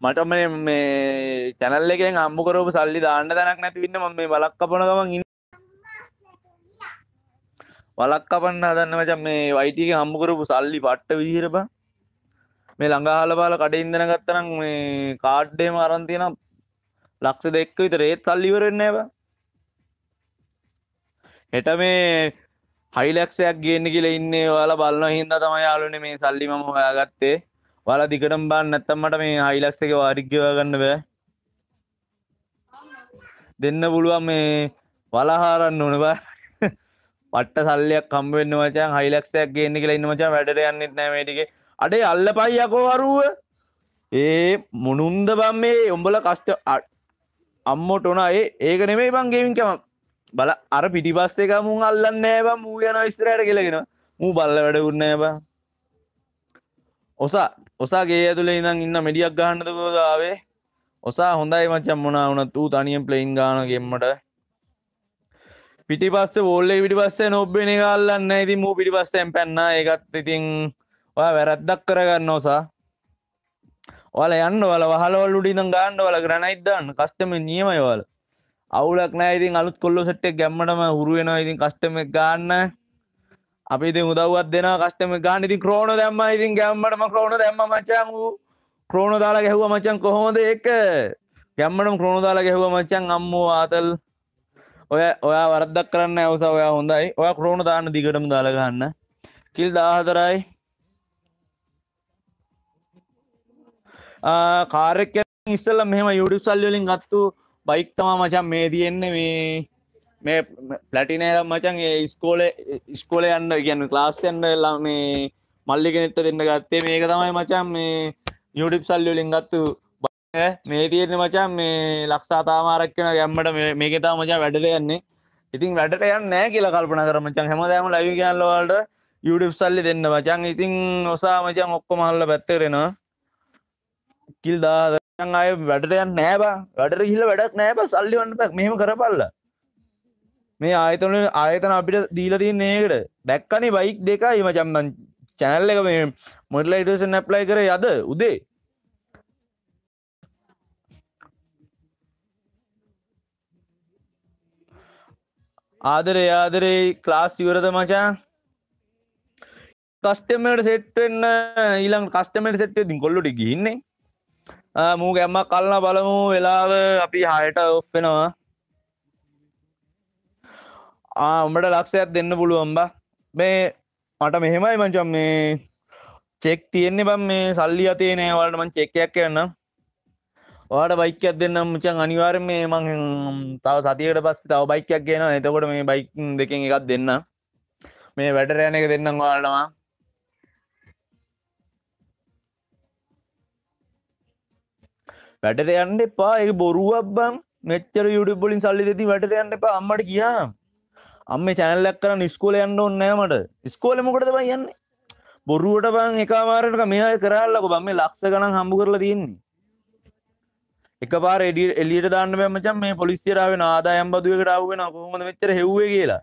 මට මේ මේ චැනල් එකෙන් අම්මු කරපු සල්ලි දාන්න තැනක් නැති ඉන්න මම මේ බලක් කපන ගමන් ඉන්න වලක් කපන්න හදන්න මචං මේ වයිටි එකෙන් හම්බ කරපු සල්ලි පට්ට විදිහට බං මේ ළඟහල බාල කඩේ ඉඳන ගත්තනම් මේ කාඩ් එහෙම අරන් තියෙන ලක්ෂ දෙකක විතර ඒත් සල්ලි ඉවර වෙන්නේ නැහැ බං. හෙට මේ හයිලක්ෂයක් ගේන්න කියලා ඉන්නේ ඔයාලා බලන හින්දා තමයි යාළුවනේ මේ සල්ලි මම හොයාගත්තේ. ඔයාලා දිගටම බලන්න නැත්තම් මට මේ හයිලක්ස් එකේ වාරික් ගෙවා ගන්න බෑ. දෙන්න පුළුවන් මේ වලහාරන්න ඕනේ බා. පට්ට සල්ලියක් හම්බ වෙන්න මචං හයිලක්ස් එකක් ගේන්න කියලා ඉන්න මචං වැඩට යන්නෙත් නෑ මේ ටිකේ. අඩේ අල්ලපයි යකෝ අරුව? ඒ මොනුන්ද බම් මේ? උඹලා කෂ්ට අම්මෝට ඕන ඒ ඒක නෙමේ බං ගේමින් කම බල අර පිටිපස්ස එක මුන් අල්ලන්න නෑ බං. මූ යන ඉස්සරහට ගෙලගෙන. මූ බල්ල වැඩ උන්නේ බං. ඔසා ඔසාගේ ඇතුළේ ඉඳන් ඉන්න මෙඩියක් ගහන්නද කොහොමද ආවේ? ඔසා හොඳයි මචං මොනා වුණත් ඌ තනියෙන් ප්ලේයින් ගාන ගෙම්මට. පිටිපස්සේ බෝල් එක පිටිපස්සේ නොබ්බෙන එක අල්ලන්න ඉතින් මූ පිටිපස්සෙන් පැන්නා. ඒකත් ඉතින් ඔයා වැරද්දක් කරගන්න ඔසා. ඔයාලා යන්න ඔයාලා වහලවල් උඩ ඉඳන් ගන්න ඔයාලා ග්‍රැනයිට් දාන්න කස්ටමර් නියමයි ඔයාලා. අවුලක් නෑ ඉතින් අලුත් කොල්ලෝ සෙට් එක ගැම්මටම හුරු වෙනවා ඉතින් කස්ටමර් එක ගන්න. අපි ඉතින් උදව්වක් දෙනවා කස්ටමර් ගන්න. ඉතින් ක්‍රෝනෝ දැම්මා ඉතින් ගැම්මටම ක්‍රෝනෝ දැම්මා මචං. ඌ ක්‍රෝනෝ දාලා ගැහුවා මචං කොහොමද ඒක? ගැම්මටම ක්‍රෝනෝ දාලා ගැහුවා මචං අම්මෝ ආතල්. ඔය ඔයා වරද්දක් කරන්න ඇවස ඔයා හොඳයි. ඔය ක්‍රෝණ දාන්න දිගටම දාලා ගන්න කිල් දාහතරයි කාරෙක් ඉස්සල්ල මෙහම යුඩි සල්ලියලින් ගත්තු බයික් තමා මචන් මේ තියෙන්නේ මේ මේ පලටිනෑ මචන් ඒ ස්කෝල ස්කෝල යන්න කියන්න ක්ලාස්යන්ඩ එල්ලා මේ මල්ලිගෙනෙට්ට දෙන්න ගත්තේ මේක තමයි මචන් මේ යුඩිප් සල්ලියලින් ගත්තු මේ තියෙන මචන් මේ ලක්ෂාතාමාරක්කන ගැම්මට මේක තා මචා වැඩට යන්නේ. ඉතින් වැඩට යන්න නෑ කියලා කල්පන කර මචන් හැමදෑම ලයි කියන්නලවලට යුඩිප් සල්ලි දෙන්න මචන් ඉතින් ඔසා මචන් ඔක්කො මහල්ල පැත්තරෙනවා කිල් දාදන් අය වැඩට යන්න නෑබා වැඩට හිල වැඩක් නෑබ සල්ලි වන්න පැක් මෙහෙම කරපල්ල. මේ ආයතන ආයතන අපිට දීලතින් ඒකට. දැක්කනේ බයික් දෙකයි මචම්මන් චැනල්ල එක මේ මොඩල ඉටසන් ඇප්ලයි කර යද උදේ. ආදරේ ආදරේ ක්ලාස් ඉවරද මචා? කස්ටමට සෙට්වෙන්න ඊළං කස්ටමට සෙට්ේ දින් කොල්ලොට ගින්නේ මූ ගැම්ම කල්න්න බලමු. වෙලාව අපි හයට ඔෆ්ෆෙනවා උඹට ලක්ෂයක් දෙන්න පුළුවන්බ මේ මට මෙහෙමයි මංචම් මේ චෙක් තියෙන්නේ බම් මේ සල්ලි අතේ නෑවලට මං චෙක්කයක් කියන්න ඔයාට බයිකයක් දෙන්නම්. මුචන් අනිවාර්ය මේ මං තව සතියට පස්සේ තව බයිකයක් ගෙන එතකොට මේ බයික් දෙකෙන් එකක් දෙන්න මේ වැටර යන එක දෙන්නම් ඔයාලටම වැඩට යන්න එපා. ඒ බොරුවක් බං. මෙච්චර YouTube වලින් සල්ලි දෙති වැඩට යන්න එපා. අම්මට ගියා අම්මේ channel එකක් කරන් ඉස්කෝලේ යන්න ඕනේ නෑ මට. ඉස්කෝලේ මොකටද බං යන්නේ? බොරුවට බං එකමාරට මේ අය කරාල්ලකෝ. බං මේ ලක්ෂ ගණන් හම්බ කරලා තියෙන්නේ. එක පාර එඩිය එලියට දාන්න බෑ මචං. මේ පොලිසියට ආවෙන ආදායම් බදුවකට ආව වෙනවා කොහොමද මෙච්චර හෙව්වේ කියලා?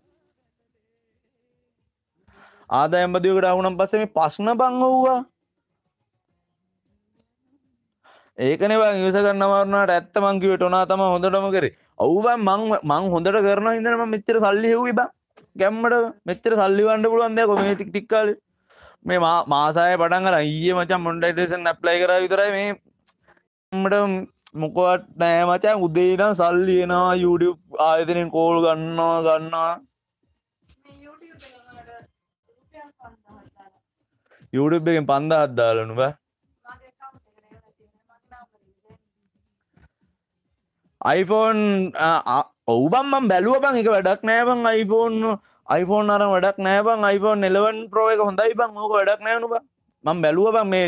ආදායම් බදුවකට ආවුනම් පස්සේ මේ ප්‍රශ්න බං ඔව්වා. ඒකනේ බං ඉවස ගන්න අමාරුනාට ඇත්ත මං කිව්වේ ටොනා තමයි හොඳටම කරේ. ඔව් බං මං මං හොඳට කරනවා හින්දා මම මෙච්චර සල්ලි හෙව්වේ බං. ගැම්මට මෙච්චර සල්ලි වන්න පුළුවන් දෙයක් මේ ටික ටික කාලේ. මේ මාසාය පටන් අරන් ඊයේ මචං මොනිටයිසේෂන් ඇප්ලයි කරා විතරයි මේ ගැම්මට මොකවත් නෑ මචං උදේ ඉඳන් සල්ලි එනවා YouTube ආයතනෙන් කෝල් ගන්නවා ගන්නවා. YouTube එකෙන් 5000ක් දාලනු බෑ. iPhone ඔවබම් බැලුව බං එක වැඩක් නෑබං iPhone iPhone අර වැඩක් නෑබං iPhone 11 Pro එක හොඳයි බං ඕක වැඩක් නෑනු බං. මම බැලුව බං මේ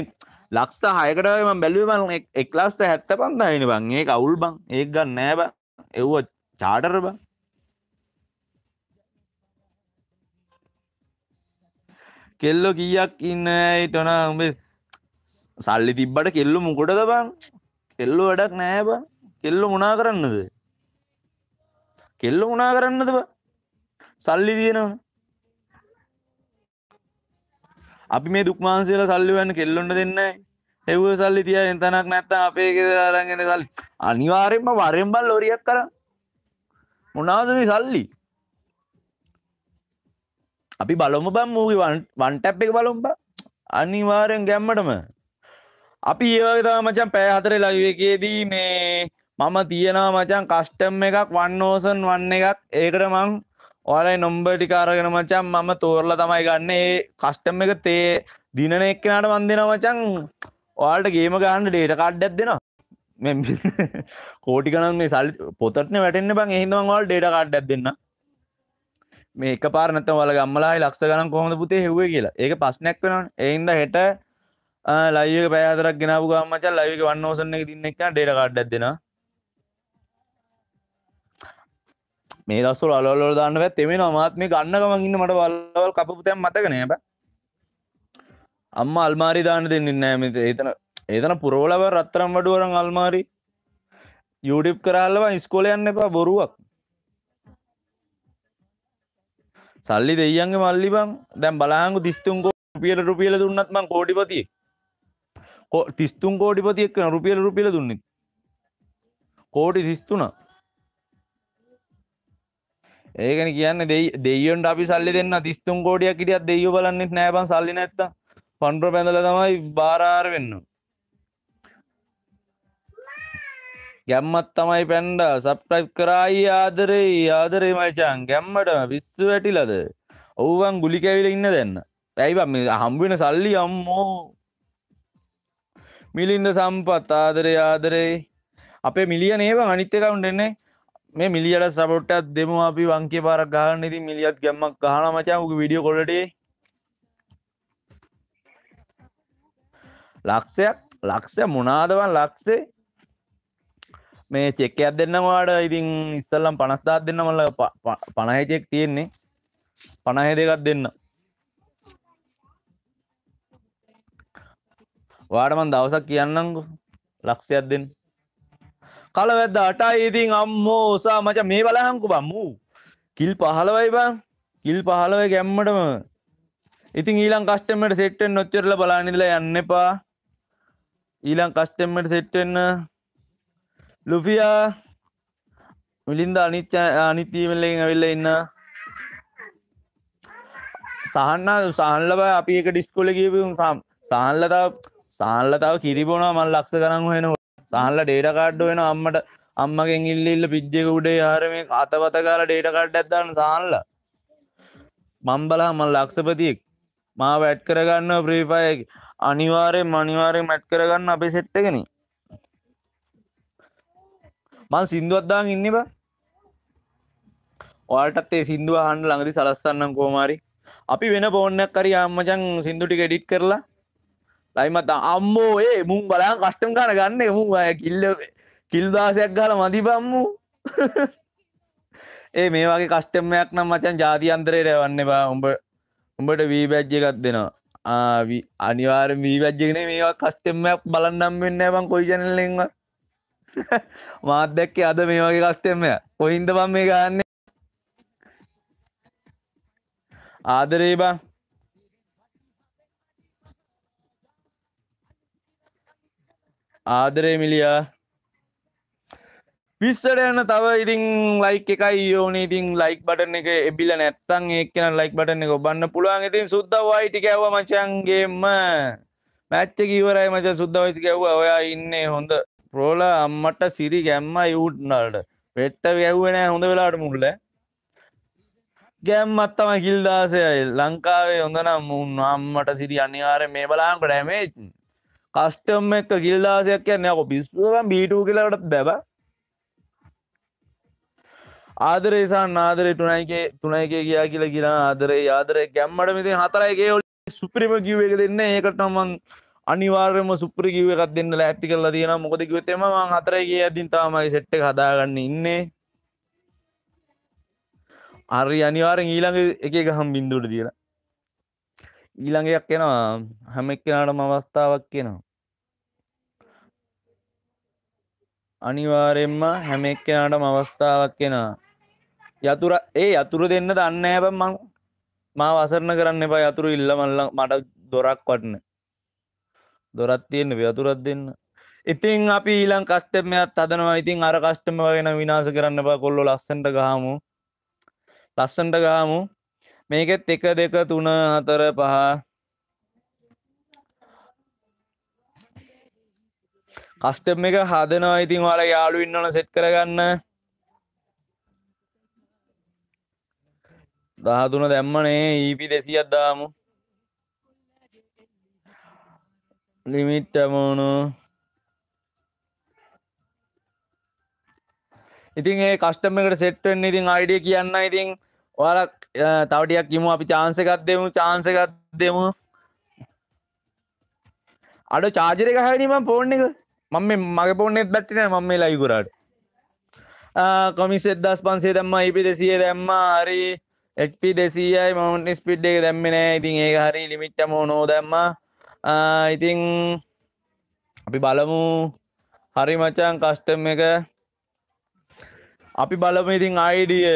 ලක්ස්ට හයකටම බැලුව බං එක්ලාස්ස හැත්ත පන්දායින බං. ඒ අවුල් බං ඒක ගන්න නෑ බං. එව්ව චාටර බං. කෙල්ලො කීයක් ඉන්න? ටොන උඹේ සල්ලි තිබ්බට කෙල්ලු මුකොටද බං? කෙල්ලු වැඩක් නෑ බං. කෙල්ල මොනා කරන්නද? කෙල්ල මොනා කරන්නද සල්ලි තියෙනවා. අපි මේ දුක්මාන්සේල සල්ලි වන්න කෙල්ලොන්න දෙන්න එව්ව සල්ලි තිය එතනක් නැත්ත අපේ අරගෙන සල්ලි. අනිවාරෙන්ම වරෙන්බල් ලොරියක් කර මොනාද මේ සල්ලි? අපි බලොම බම් මූගි වන්ටැප් එක බලොම්බ අනිවාරෙන් ගැම්මටම. අපි ඒවගේ තම මචන් පෑ හතර ලයිවකේදී මේ මම තියෙනවා මචන් කස්ටම් එකක් වන්නෝසන් වන්න එකක්. ඒකට මං ඔලයි නොම්බටි කාරගෙන මචන් මම තෝරල තමයි ගන්න. ඒ කස්ටම් එක තේ දිනන එක්කනට වන්දෙන මචන් ඔයාලට ගේම ගන්න ඩේට කාඩ්ඩක් දෙෙනවා. කෝටිකන මේ [LAUGHS] සල් පොතටන වැටෙන්න්න බං. එහිදම වල් ඩේට කාඩ්ඩක් දෙන්න මේ එක පාරනත වල ගම්මලායි ලක්ෂ ගන කොහොඳ පුතේ හෙවේ කියලා. ඒක පස්නැක් වෙන එයින්ද හෙට ලයික පෑතරක් ගෙනාපු ගම්මච ලයික වන්නෝසන්න එක තින්න එක ඩේට කාඩ්ඩක් දෙෙනවා. මේ දස්සුල අලවල දාන්න පැත් තෙමෙන අමාත් මේ ගන්නකම ඉන්න මට වල්ලවල් කපපු තැන් මතකනෑ බ. අම්ම අල්මාරි දාන්න දෙන්න නෑ. ඒතන ඒතන පුරෝලව රත්තරම් වඩුවරන් අල්මාරි යුඩිප් කරල්ලව ස්කෝල යන්න එපා බොරුවක්. සල්ලි දෙයියන්ගේ මල්ලි බං. දැම් බලාංගු තිස්තුන්කෝ රුපියල රුපියල දුන්නත්ම කෝඩිපතිය තිස්තුන් කෝඩිපතියක් රුපියල රුපියල දුන්නෙ කෝටි තිස්තුනා ඒකන කියන්න දෙයි දෙයියොන්ට අපි සල්ලි දෙන්න තිස්තුන් කෝඩියක් කිටියත් දෙයෝ බලන්නෙත් නෑබන් සල්ලි නැත්ත පන්ඩ්‍ර පැඳල තමයි බාරාර වෙන්න. ගැම්මත් තමයි පැන්ඩ. සප්ටයිප් කරායි ආදරේ ආදරේ මචාන් ගැම්මට විස්සු වැටිලද? ඔවුවන් ගුලි කැවිල ඉන්න දෙන්න ඇයි මේ හම්බෙන සල්ලි අම්මෝ. මිලින්ද සම්පත්. ආදරේ ආදරේ. අපේ මිලිය නේව අනිත්‍යකවුන්ට එන්නේ. මේ මිලියට සපොට්ටත් දෙමු. අපි වංකේ පාරක් ගහන්න ඉතින් මිලියත් ගැම්මක් ගහන මචං. උගේ වීඩියෝ කොල්ලට ලක්ෂයක් ලක්ෂය මොනාදවන් ලක්ෂේ? මේ චෙක්කයක් දෙන්න වාට ඉතින් ඉස්සල්ලම් පනස්දාත් දෙන්න මල්ල පණහචෙක් තියෙන්නේ. පණහ දෙකත් දෙන්න. වාටමන් දවසක් කියන්නංගු ලක්ෂයක් දෙන්න. කලවැද්ද අටයි ඉතින් අම්මෝ ඔසා මච මේ බලහංකු බම්මූ කිල් පහලවයි බං. කිල් පහලවයි ගැම්මටම. ඉතින් ඊලං කස්ටමට සෙට්ටෙන් නොච්චරල බලානිදල යන්න එපා. ඊලං කස්ටෙම්මට සෙට්ටෙන්න ලුෆියා මිලින්ද අනිච්ච අනිතීමල්ලෙන් ඇවිල්ල ඉන්න. සහන්න සහන්ලබ අපි එක ඩිස්කොල කියපු සහන්ලතාව සහන්ලතාව කිරිබොනා මල් ලක්ෂ කරන්න වෙන සහල්ල ඩේට කාඩ්ඩ වෙන අම්මට අම්මගෙන් ඉල්ලිල්ල පිජ්ජක උඩේ හර මේ අතපත කාල ඩේට කාඩ් ඇත්දන්න සහල්ල මම්බලා මල් ලක්ෂපතියෙක්. මා වැට් කරගන්න ප්‍රීපය අනිවාරය මනිවාරය මැට් කරගන්න අපේ සෙට්ටගෙන මල් සිින්දුවත්දාන් ඉන්න බ. ඔයාටත් ඒ සිින්දුව හන්ඩ ළඟදි සලස්සන්න කෝමාරි අපි වෙන පෝන්නක් කරි අම්මචන් සිින්දුටි ගෙඩිට් කරලා ලයිමත් අම්මෝ ඒ මුම් බලා කස්ටම් ගන ගන්න මුම් අය කිල්ල කිල්දාසයක් ගල මදිබම්මු [LAUGHS] ඒ මේ වගේ කස්ටම්මයක් නම් මචන් ජාතියන්තරයට වන්න බා උඹ උඹට වී බැජ්ජ එකත් දෙනවා. අනිවාර වී බැජ්ජගෙන මේවා කස්ටෙම්මයක් බලන්නම් වෙන්න බං කොයි ජනල්ලෙන්ව [LAUGHS] මාත් දැක්කේ අද මේ වගේ කස්ටෙම්මය කොහින්ද බම් මේ ගන්න ආදරේ බා. ආදරේ මිලියා. පිස්සට යන්න තව ඉතින් ලයික් එකයි ඕන ඉතින් ලයික් බටන එක එබිල නැත්තන් ඒකන ලයික් බටන එක ඔබන්න පුළුවන්. ඉතින් සුද්ද වයිටි කැව මචන්ගේම මැච්ච කීවරයි මච. සුද්ද වයිති කැව්ව ඔයා ඉන්න හොඳ. ප්‍රෝල අම්මට සිරි ගැම්ම යුට්නල්ට පෙට්ට වැැව්වෙන හොඳ වෙලාට මුල්ල. ගැම්මත් තම කිල්දාසයයි ලංකාවේ හොඳනම් මුන් අම්මට සිරි අනිවාර මේ බලාංකට ඇමේ කස්ටම් එක ගිල්දාසයක් කියන්න යක පිස්සුවම් බීටූ කියලටත් බැබ ආදරේසා නාදරේ තුනයිගේ තුනයිගේ ගියා කියලා කියලා ආදරේ. ආදරය ගැම්මට මෙති හතරයිගේ ඔ සුප්‍රිම කිව් එක දෙන්න. ඒකට මං අනිවාර්යම සුප්‍ර කිව එකක් දෙන්න ඇත්ති කරලා තියෙන මොකද කිවතෙම මං හතරයිගේ අදින් තමයි සෙට්ට හදාගන්න ඉන්නේ. අරි අනිවාරෙන් ඊළඟ එක ගහම් බින්දුට කියලා ඊළඟයක් එනවා හැම එක්කෙනාටම අවස්ථාවක් කියනවා අනිවාරෙන්ම හැම එක්කෙනාටම අවස්ථාවක් කෙනා යතුර ඒ යතුරු දෙන්න දන්න ඇබ මං. මා වසරණ කරන්න එපා යතුරු ඉල්ල මල්ල මට දොරක් වටන. දොරත් තියෙන්න යතුරත් දෙන්න. ඉතින් අපි ඊලං කස්ටමයක් අදනවා ඉතින් අර කස්ටම වගෙන විනාස කරන්න බා කොල්ලො ලස්සන්ට ගහමු. ලස්සන්ට ගාමු මේකෙත් එක දෙක තුන හතර පහ. කස්ටම් එක හදනවා ඉතින් වාල යාලු ඉන්නවන සෙට් කරගන්න. දහතුන දැම්මනේ ඊපි දෙසියක් දාමු. ලිමිට්ටමෝනු ඉතින් ඒ කස්ටම එකට සෙට්වෙන් ඉතින් අයිඩිය කියන්න ඉතින් ඔයාල තවටියක් කිමු අපි චාන්සකත් දෙමු චාන්සකත් දෙමු. අඩ චාජරක හැනීම පෝර්ණ එක. මම මගේ පෝනෙත් බැට්ටින මම මේ ලයිකුරට කොමිසෙත් දස් පන්සේ දැම්ම ඉපි දෙසිය දැම්ම හරි. එක්පි දෙසීයයි මවන්ට ස්පිඩ් එක දැම්මෙනෑ ඉතින් ඒ හරි ලිමිට්ටම නෝ දැම්ම. ඉතිං අපි බලමු. හරි මචන් කස්ටම් එක. අපි බලමු ඉතින් අයිඩිය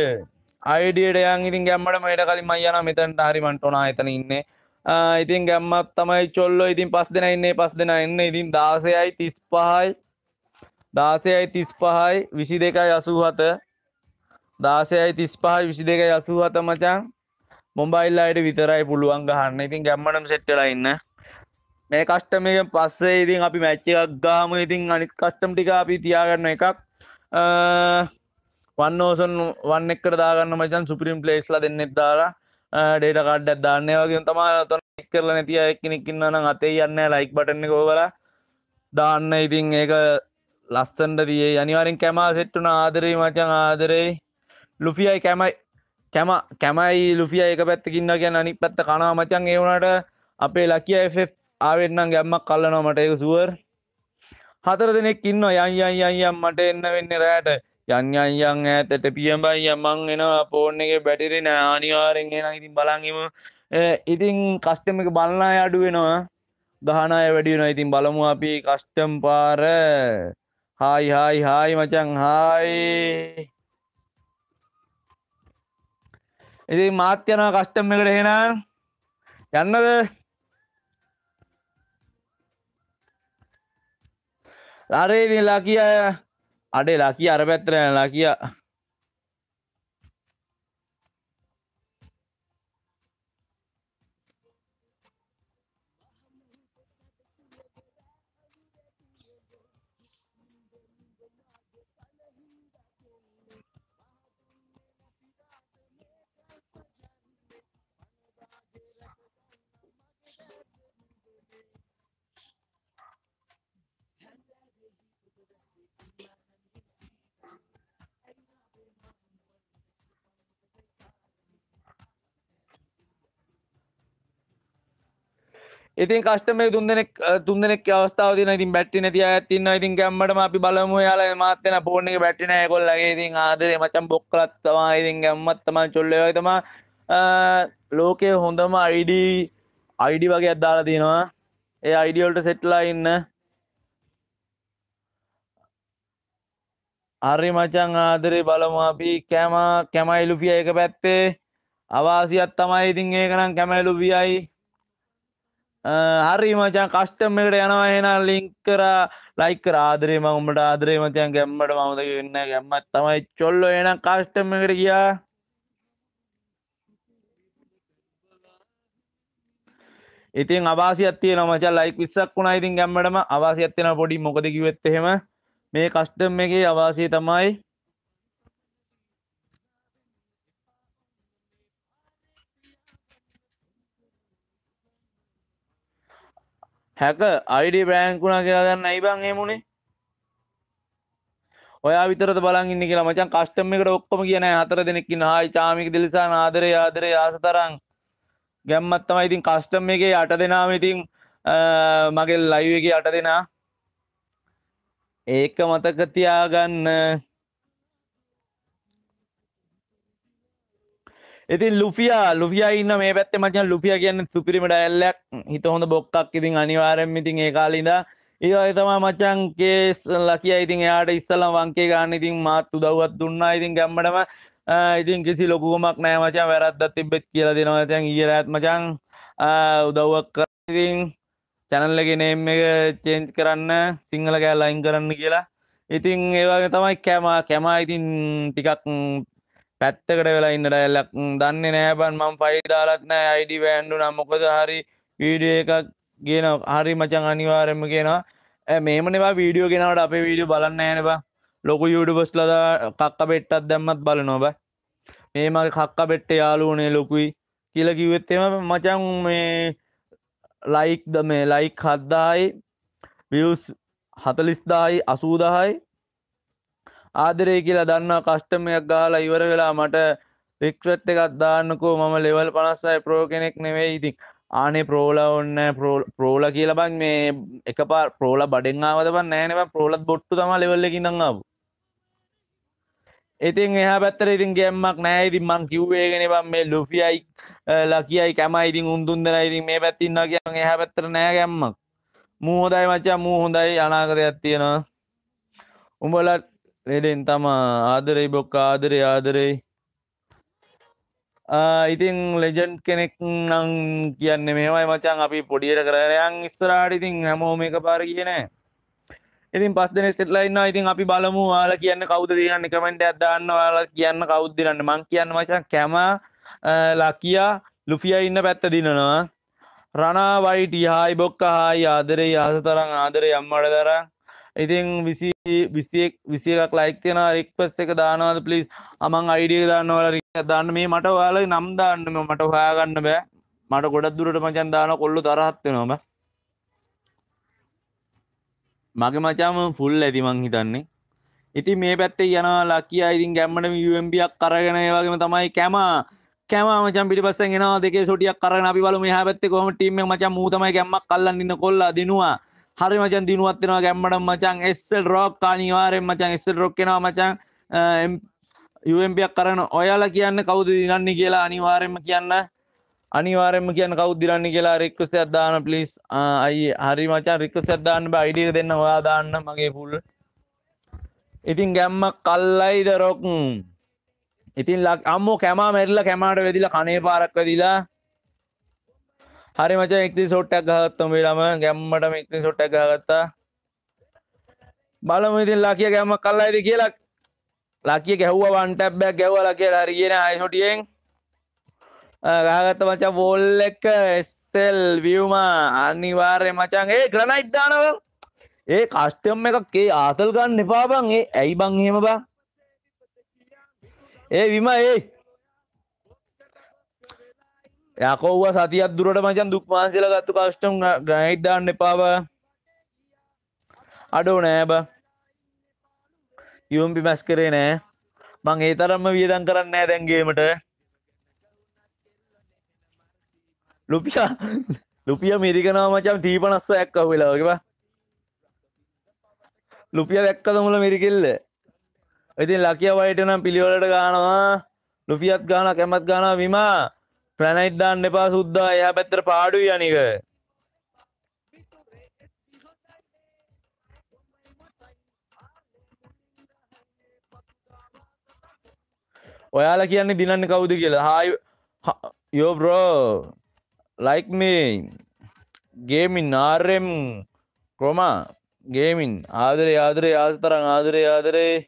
අයිඩියට යන් ඉතින් ගැම්මට මට කලින් මයන මෙතැන්ට හරිමන්ටෝනා එතන ඉන්නේ. ඉතින් ගැම්මත් තමයි චොල්ලො ඉතින් පස් දෙෙන ඉන්නේ පස් දෙෙන එන්න. ඉතින් දාසයයි තිස් පහයි දාසයයි තිස් පහයි විසි දෙකයි අසූ හත දාසයයි තිස් පහයි විසි දෙකයි අසූ හත මචන් මොබයිල් අයට විතරයි පුළුවන් ගහන්න. ඉතින් ගැම්මටම සෙට්ටලා ඉන්න. මේ කස්ටම එක පස්සේ ඉතින් අපි මැච්ච එකක් ගාම. ඉතින් අනිත් කස්ටම් ටික අපි තියාගන්න එකක්. වන්නෝසන් වන්න එක්කට දාගන්න මචන් සුපරිම් පලේස්ලා දෙන්නෙත් දාලා ඩේට කඩ්ඩ දාන්න. වගේ තමා තොන කරල නැතිය එක්කෙනෙක්කින්න නම් අතේ යන්න ලයික් බටන්න කෝවල දාන්න. ඉතින් ඒක ලස්සන්ට දිය. අනිවාරෙන් කැමා සෙට්ටුන ආදරේ මචන් ආදරේ. ලුෆියයි කැමයි. කැම කැමයි ලුෆිය එක පැත්තකින්න ගැන අනි පැත්ත කනා මචන්. ඒවුණට අපේ ලකිය එ ආවෙන්නම් ගැම්මක් කල්ලනවා මට. එක සුවර්. හතර දෙනෙක් ඉන්න යන් යන් යන් යම්. මට එන්න වෙන්න රෑට යන් යන් යන් ඈතට පියඹයි යමන් එනවා ෆෝන් එකේ බැටරි නෑ අනිවාර්යෙන් එනවා ඉතින් බලන් ඉමු. ඉතින් කස්ටම් එක බලන අය අඩු වෙනවා. ගහන අය වැඩි වෙනවා. ඉතින් බලමු අපි කස්ටම් පාර. හායි හායි හායි මචං. හායි ඉතින් මාත් යනවා කස්ටම් එකට එහෙනම්. යන්නද? අරේ ඉතින් ලකිය අඩේ ලකිය අර පැත්තට යන ලකිය ඉතින් කස්ටම තුන්දෙනෙක් තුන්දෙනෙක් අවස්ථාව තින ඉතින් බැට්ටි නැති ඇතින්න ඉතින් ගැම්මටම අපි බලමු යාලා මාත්‍යන පෝර්ණ එක බැට්ටි නෑ කොල්ලගේ ඉතින් ආදරේ මචන් බොක්කලත් තමා ඉතින් ගැම්මත් තමා චොල්ලවයි තමා ලෝකය හොඳම අයිඩ අයිඩි වගේ අදදාලා තියෙනවා ඒ අයිඩියල්ට සෙට්ලා ඉන්න. හරි මචන් ආදරේ බලමු අපි. කෑම කැමයිලුෆිය එක පැත්තේ. අවාසියත් තමයි. ඉතින් ඒකනම් කැමයිලු වියයි හරි මචන් කස්ටම් එකට යනවා එන ලිංක් කර ලයික් කර. ආදරේ මම උඹට ආදරේ මචන් ගැම්මට මමද වෙන්න ගැම්මත් තමයි චොල්ලෝ. එන කස්ටම් එකට ගියා. ඉතින් අවාසියක් තියෙනවා මචං. ලයික් 20ක් වුණා. ඉතින් ගැම්මටම අවාසියක් තියෙනවා පොඩි. මොකද කිව්වෙත් එහෙම? මේ කස්ටම් එකේ අවාසිය තමයි හැක අයිඩ බ්‍රෑන්කුණ කියලා ගන්න අයිබං ඒමුණේ ඔයා විතරද බලන් ඉන්න කියලා මචන් කස්ටම් එකට ඔක්කොම කියන හතර දෙනෙක්කින් හායි චාමික දිලිසා ආදරය ආදරය ආස තරං. ගැම්මත් තමයි ඉතින් කස්ටම් එකේ අට දෙනාම ඉතින් මගේ ලයිව එක අට දෙනා. ඒක මතක තියාගන්න. ඉතින් ලුෆියා ලුෆියා ඉන්න මේ පැත්තේ මචන් ලුෆියා කියන්න සුපිරිමට ඇල්ලක් හිත හොඳ බොක්කක් ඉතින් අනිවාරෙන් ඉතින් ඒ කාලින්ද ඒ තමා මචන් කේස් ලකිය ඉතින් එයාට ඉස්සලම් වංකේ ගන්න ඉතින් මාත් උදව්වත් දුන්නා ඉතින් ගැම්මටම. ඉතින් කිසි ලොකුමක් නෑ මචන් වැරද්දත් තිබෙත් කියලා දෙනවා මචන් ඊයේ රාත් මචන් උදව්වක් කරලා ඉතින් channel එකේ name එක change කරන්න සිංහල කෑල්ල අයින් කරන්න කියලා. ඉතින් ඒ වගේ තමයි කැමා. කැමා ඉතින් ටිකක් පැත්තකට වෙලා ඉන්න ඩයල්ලක් දන්නේ නෑබන් මම ෆයිල් දාලත් නෑ අයිඩි වෑන්ඩුනම් මොකද හරි වීඩියෝ එකක් ගෙන හරි මචන් අනිවාරෙන්ම කියෙනවා මේමනවා වීඩියෝ ගෙනවට අපේ වීඩියෝ බලන්න ෑනවා ලොකු යුඩබස්ලද කක්ක බෙට්ටත් දැම්මත් බල නොබ මේ මගේ කක්ක බෙට්ට යාලුවනේ ලොකුයි කියල කිවත්තෙම මචන් මේ ලයික් ද මේ ලයික් හද්දායි වියස් හතලිස්දායි අසූදහයි ආදරේ කියලා දන්න කස්ටමයක් ගාලා ඉවර වෙලා මට රික්ට් එකත් දාන්නකෝ මම ලෙවල් පනස්සයි ප්‍රෝ කෙනෙක් නෙවෙයි. ඉතින් ආනේ ප්‍රෝල ඔන්න ප්‍රෝල කියල බං මේ එක පා ප්‍රෝල බඩෙන් ආවද බන් නෑනව ප්‍රෝලත් බොට්ටු තම ලෙවල්ල ඉඳං ආපු ඉතින් එහා පැත්තර ඉතින් ගැම්මක් නෑ ඉතින් මං කිව්වේගෙන බම් මේ ලුෆියයි ලකියයි කැමයි. ඉතින් උන්දුන් දෙනා ඉතින් මේ පැත්තේ ඉන්නවා කියන් එහා පැත්තට නෑ ගැම්මක්. මූ හොඳයි මචං. මූ හොඳයි. අනාගතයක් තියෙනවා. උඹලා ලෙඩෙන් තමා ආදරෙයි බොක්ක ආදරේ ආදරෙයි. ඉතින් ලෙජන්් කෙනෙක් නං කියන්න මේමයි මචන් අපි පොඩියට කරයන් ඉස්සරාට ඉතින් හැමෝම එක පාර කියනෑ ඉතින් පස් දෙන ස්ටෙට්ලයින්න ඉතින් අපි බලමු යාල කියන්න කවුද දිරන්න කමෙන්ට අදන්න යාල කියන්න කවුද්දිරන්න මං කියන්න මචන් කැම ලකියා ලුෆිය ඉන්න පැත්ත දිනනවා. රනා වයිට හායි බොක්ක හායි ආදරේ ආස තරං ආදරේ අම්මට දර ඉතින් විසි විසියෙක් විසියක් ලයික් තියෙන රික්පස් එක දානවාද පලිස් අමන් අයිඩිය දාන්නවල රික් දාන්න. මේ මට වාල නම් දාන්නම මට හොයාගන්න බෑ. මට ගොඩක් දුරට මචන් දාන කොල්ලු තරහත්වෙනොම මගේ මචාම ෆුල් ඇති මං හිතන්නේ. ඉති මේ පැත්තේ යනවා ලකිය ඉතින් ගැම්මට යම්පියක් කරගෙන ඒවාගේම තමයි කැම කෑම මචන් පිටි පස්සෙන් එනවා. දෙකේ සොටියක් කරගෙන අපි බලමු. එහා පැත්තේ කොහොම ටීම් එක? මචන් මූ තමයි ගැම්මක් අල්ලන් ඉන්න කොල්ලා දිනුවා. හරි මචන් දිනුවත් වෙනවා ගැම්මඩම් මචන් එස්සල් රොක් අනිවාර්යෙන් මචන් එස්සල් රොක් එනවා මචන් යම්පියක් කරන ඔයාලා කියන්න කවුද දිනන්නේ කියලා අනිවාර්යෙන්ම කියන්න. අනිවාරෙන්ම කියන්න කවුද දිරන්න කියලා රික්වස්යක් දාන්න ප්ලිස් අයි හරි මචන් රික්වස්යක් දාන්න බෑ. අයිඩිය දෙන්න ඔයා දාන්න මගේ පුල් ඉතින් ගැම්ම කල්ලයි දරොක් ඉතින් ලක් අම්මෝ කැමා මෙරල්ල කැමාට වෙදිලා කනේ පාරක් වෙදිලා හරි මචන් එක්ති සොට්ටක් ගහත්තම වෙලම ගැම්මට එක්ති සොට්ටක් ගත්තා බලමු ඉතින් ලකිය ගැම්ම කල්ලායිද කියලා. ලකිය ගැහ්ව වන්ටැබ්බැක් ගැව්වල කියලා. හරිගෙන අයිහොටියෙන් ගහගත්ත මචන් වෝල් එක එස්සෙල් වියම අනිවාර්ය මචන් ඒ ග්‍රනයිට් දානව. ඒ කස්ටම් එකක්. ඒ ආතල් ගන්න එපාබං ඒ ඇයි බං හෙම බා? ඒ විම ඒ යකෝව සතියක් දුරට මචන් දුක් මාන්සල ගත්තු කස්ටම් ග්‍රනයිට් දාන්න එපාව. අඩෝ නෑබ යුම්පි මැස් කරේ නෑ. මං ඒ තරම්ම වියදන් කරන්න නෑ දැන්ගේමට ලුපිය ලුපිය මිරිකනවා මචම් තීපනස්ස ඇක්ක වෙලාගවා ලුපිය දැක්කද මුල මිරිකිල්ල? ඉතින් ලකිය වයිට නම් පිළිවලට ගානවා. ලුපියත් ගාන කැමත් ගාන විමා. ප්‍රැනයිට් දාන්න එපා සුද්දා. එයා පැත්තර පාඩු යනික ඔයාලා කියන්නේ දිනන්න කවුද කියලා? Hi yo bro like me. Gaming rm chroma. Gaming. ආදරේ ආදරේ ආස තරම් ආදරේ ආදරේ.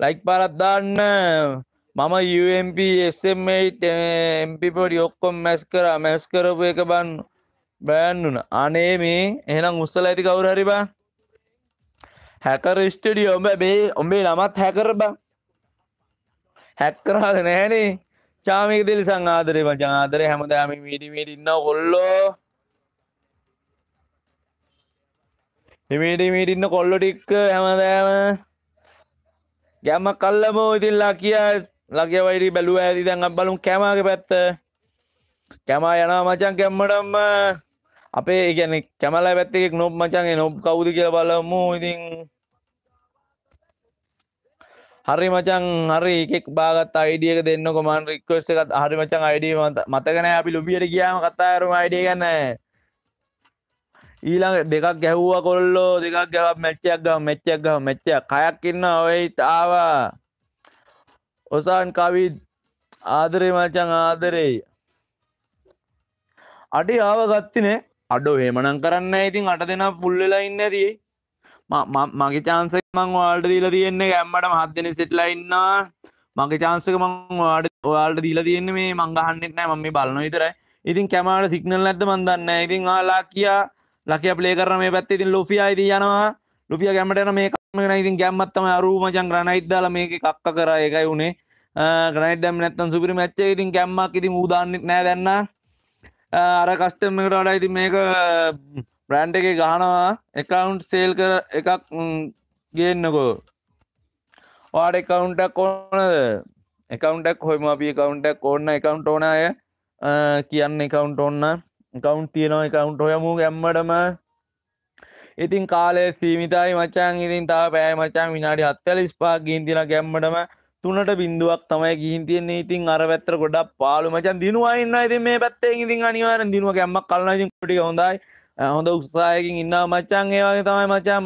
ලයික් පාරක් දාන්න. මම UMP SM8 MP පොඩි ඔක්කොම මැස් කරා. මැස් කරපු එක බන් බෑන් වුණා අනේ මේ එහෙනම් උස්සලා ඇති කවුරු හරි බං. හැකර් ස්ටුඩියෝ උඹ මේ උඹේ නමත් හැකර් බං. හැක් කරාද නැහනේ. චාමික දිල්සං ආදරේ මචං ආදරේ හැමදාම මීඩි මීඩි ඉන්න කොල්ලෝ. මීඩි මීඩි ඉන්න කොල්ලෝ ටික හැමදාම. ගැම්ම කල්ලමෝ ඉතින් ලකියා ලකිය වෛරි බැලුව ඇති. දැන් අපි බලමු කැමාගේ පැත්ත. කැමා යනවා මචං කැම්මටම අපේ ඒ කියන්නේ කැමලා පැත්තේ නොබ් මචං ඒ නොබ් කවුද කියලා බලමු. ඉතින් හරි මචන් හරි එකෙක් බාගත් අයිඩියක දෙන්න කොමන් රික්වස්ට එකත් හරි මචන් අයිඩිය මතකන අපි ලොබියට කියාම කතාරුම අයිඩිය ගන්න ඊළඟ දෙකක් ගැහ්වා කොල්ලෝ. දෙකක් ගැව මෙච්චයක් ගව මෙච්චයක් ගව මෙච්චයක්. කයක් ඉන්න ඔයි තාවා ඔසාන් කවිත් ආදරේ මචන් ආදරේ. අඩි ආව ගත්තිනේ. අඩෝ හෙමනං කරන්න ඉතින් අට දෙෙන පුල්ලලා ඉන්න ඇතියි මගේ චාන්සක මං වාල්ට දීලා තියෙන්නේ. ගැම්මට මහත්දෙන සිටලා ඉන්නවා මගේ චාන්සක මං වාඩ ඔයාල්ට දීලා තියෙන්නේ මේ මංගහන්නෙත් නෑ මම මේ බලන විතරයි. ඉතින් කැමාට සිගනල් නැද්ද මන් දන්න ඉතින් ආලා කියා ලකිය ප්ලේ කරන මේ පැත්තේ ඉතින් ලොෆියා ඉතින් යනවා. ලුපිය ගැම්මට යන මේ කම ඉතින් ගැම්මත් තමයි අරු මචං ග්‍රනයිට් දාලා මේක කක්ක කරා ඒකයි උනේ. ග්‍රනයිට් දැම්ම නැත්තම් සුපිරි මැච් එක ඉතින් ගැම්මක් ඉතින් ඌ දාන්නෙත් නෑ දැන්න අර කස්ටම් එකට වඩා ඉතින් මේක බ්‍රන්ඩ් එක ගහනවා. එකකවුන්් සේල් කර එකක් ගන්නකෝ. වාඩ එකකවුන්ටක් ඕනද? එකකවුන්ටක් හොම අපි කවුන්ටක් ඕන්න එකකවුන්ට ඕන අය. කියන්න එකකවුන්ට ඔන්න කවුන්් තියෙනවා එකකවුන්ට හොයමු ගැම්මටම. ඉතින් කාලේ සීමිතයි මචන් ඉතින් තා පෑ මචන් විනාඩි හත්තල ස්පාක් ගීන්තින ගැම්මටම තුනට බින්දුවක් තමයි ගිහින් තියෙන්නේ. ඉතින් අර පැත්තට ගොඩක් පාළු මචං. දිනුවා ඉන්න ඉතින් මේ පැත්තෙන් ඉතින් අනිවාර්යෙන් දිනුව ගැම්මක් කල්නවා ඉතින් ටික හොඳයි. හොඳ උත්සාහයකින් ඉන්නවා මචං. ඒ වගේ තමයි මචං.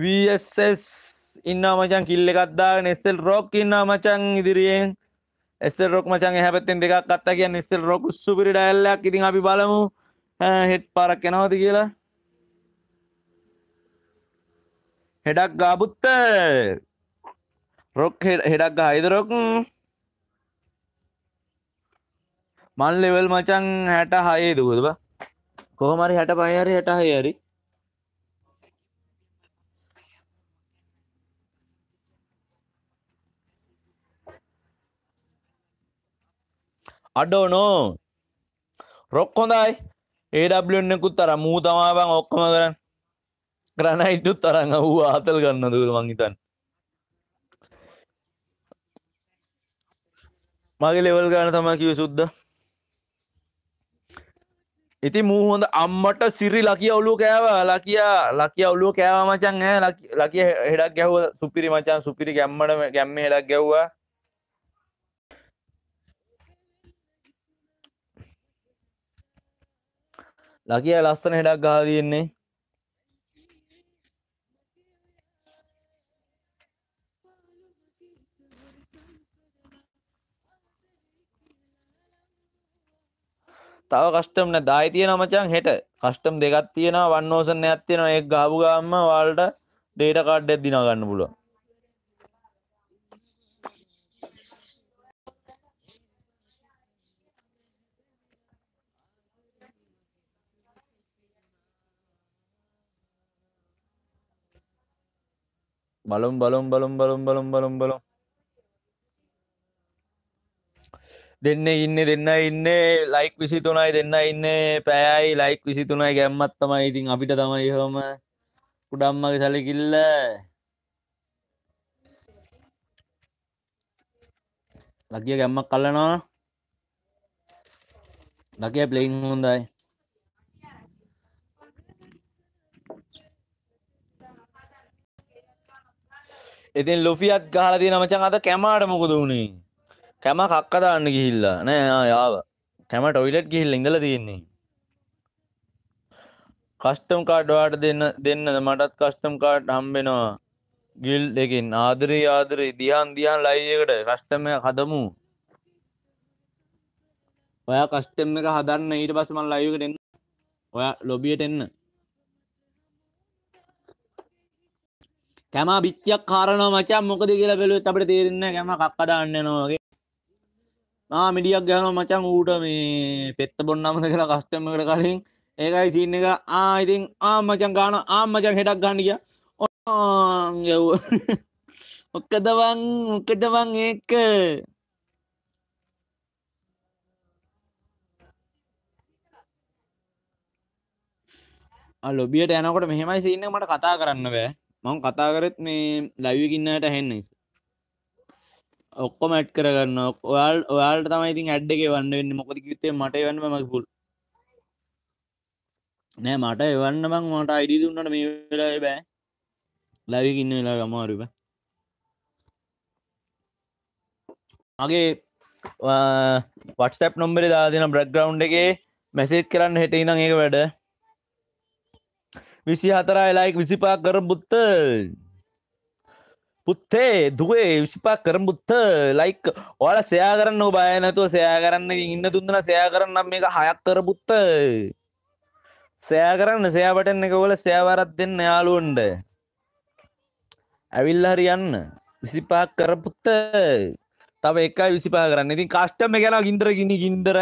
VSS ඉන්නවා මචං. කිල් එකක් දාගෙන SL රොක් ඉන්නවා මචං ඉදිරියෙන්. SL රොක් මචං එහා පැත්තෙන් දෙකක් අත්තා කියන්නේ SL රොක් සුපිරි ඩයල් එකක් ඉතින් අපි බලමු. හෙඩ් පාරක් එනවද කියලා. හෙඩක් ගාබුත්ත රොක් හෙඩක් ගහයිදරොක් මල් ලෙවල් මචං හැට හයේ දුකද කොහමරි හැට පහරි හැට හයරි අඩෝනෝ රොක් හොඳයි. ඒඩෙන්නෙකුත් තර මූ තමාබං ඔක්කොම කරන්න කරනයිටුත් තරඟ වූ ආතල් ගන්න දුර මංහිතන් මගේ ලෙවල් ගාන තමා කිව සුද්ද. ඉති මූ හොඳ අම්මට සිරි ලකිය ඔලු කෑවා. ලකියා ලකිය ඔලුව කෑවා මචන් ෑ ලකිය හෙඩක් ගැහව. සුපිරි මචන් සුපිරි ගැම්මට ගැම්ම හෙඩක් ගැව්වා ලකිය ලස්සන හෙඩක් ගාදයෙන්නේ තව කස්ටම් නෑ දායි තියෙන මචං හෙට. කස්ටම් දෙකක් තියෙනවා වන් ඕසන් එකක් තියෙනවා ඒක ගාපු ගාම ඔයාලට ඩේටා කාඩ් එකක් දිනා ගන්න පුළුවන්. බලමු බලමු බලමු බලමු බලමු බලමු බලමු. දෙන්න ඉන්න දෙන්න ඉන්න ලයික් විසි තුනයි දෙන්න ඉන්න පෑයි ලයික් විසි තුනයි ගැම්මත් තමයි. ඉතින් අපිට තමයි හොම කුඩම්මගේ සැලකිල්ල. ලකිය ගැම්මක් කල්ලනවා ලකිය ප්ලෙයින් හොඳයි. ඉතින් ලොෆියත් ගහලදී නමචන් අද කැමාට මොකද වුණේ කැම කක්ක දාන්න ගිහිල්ලා. නෑ යාව. කැම ටොයිලට් ගිහිල්ල ඉඳල තියෙන්නේ. කස්ටම් කාඩ් වාට දෙන්න දෙන්නද? මටත් කස්ටම් කාඩ් හම්බෙනවා. ගිල් දෙකින් ආදරී ආදරී. දියන් දියන් ලයියකට කස්ටම හදමු. ඔයා කස්ටම් එක හදන්න ඊට පස්ස මල් ලයකට එන්න. ඔය ලොබියට එන්න. කැම බිච්චයක් කාරන මචා. මොකද කියලා බැලුවත් අපට තේරෙන්න කැම කක්කදාන්න නොවගේ මිඩියක් ගැන මචන් ඌට මේ පෙත්ත බොන්නමද කියලා කස්ටමකට කලින්. ඒකයි සින්න එක. ආයිතින් ආ මචන් ගාන ආම් මචන් හෙටක් ගන්නගිය යව් ඔක්කදවන් මොකටවන් ඒක? ලොබියට යනකොට මෙහෙමයි සින්න මට කතා කරන්න බෑ. මං කතා කරත් මේ ලැවිකින්නට හෙන්නයිස් ඔක්කොම ඇට් කරගන්න ඔයාල් ඔයාල්ට තමයි ඉතින් ඇඩ් එක වන්න වෙන්න. මොකද කිත්තේ මට වන්න මක පුල් නෑ මට එවන්න බං මට අයිඩි දුන්නට මේ වෙලා බෑ. ලැවිකින්න වෙලා ගමාරුව මගේ වටසප් නොම්බර දාතින බ්‍රග්‍රවන්් එකේ. මැසේත් කරන්න හෙට ඉනම් ඒක වැඩ. විසි හතරා එලායික් විසිපා කර බුත්ත පුත්තේ දුවේ විසිපා කරම් බුත්ත ලයික් ඕල සයා කරන්න බය නැතුව සයා කරන්න ඉන්න දුන්නන සයා කරන්න මේක හයක් කර පුත්ත. සෑ කරන්න සෑපටන්න එක ඔල සෑවරත් දෙන්න යාලුවන්ඩ ඇවිල්ල හරි යන්න විසිපාක් කරපුත්ත තව එකයි විසිපා කරන්න. ඉතින් කස්ටම ගැන ගින්දර ගිනි ගින්දර.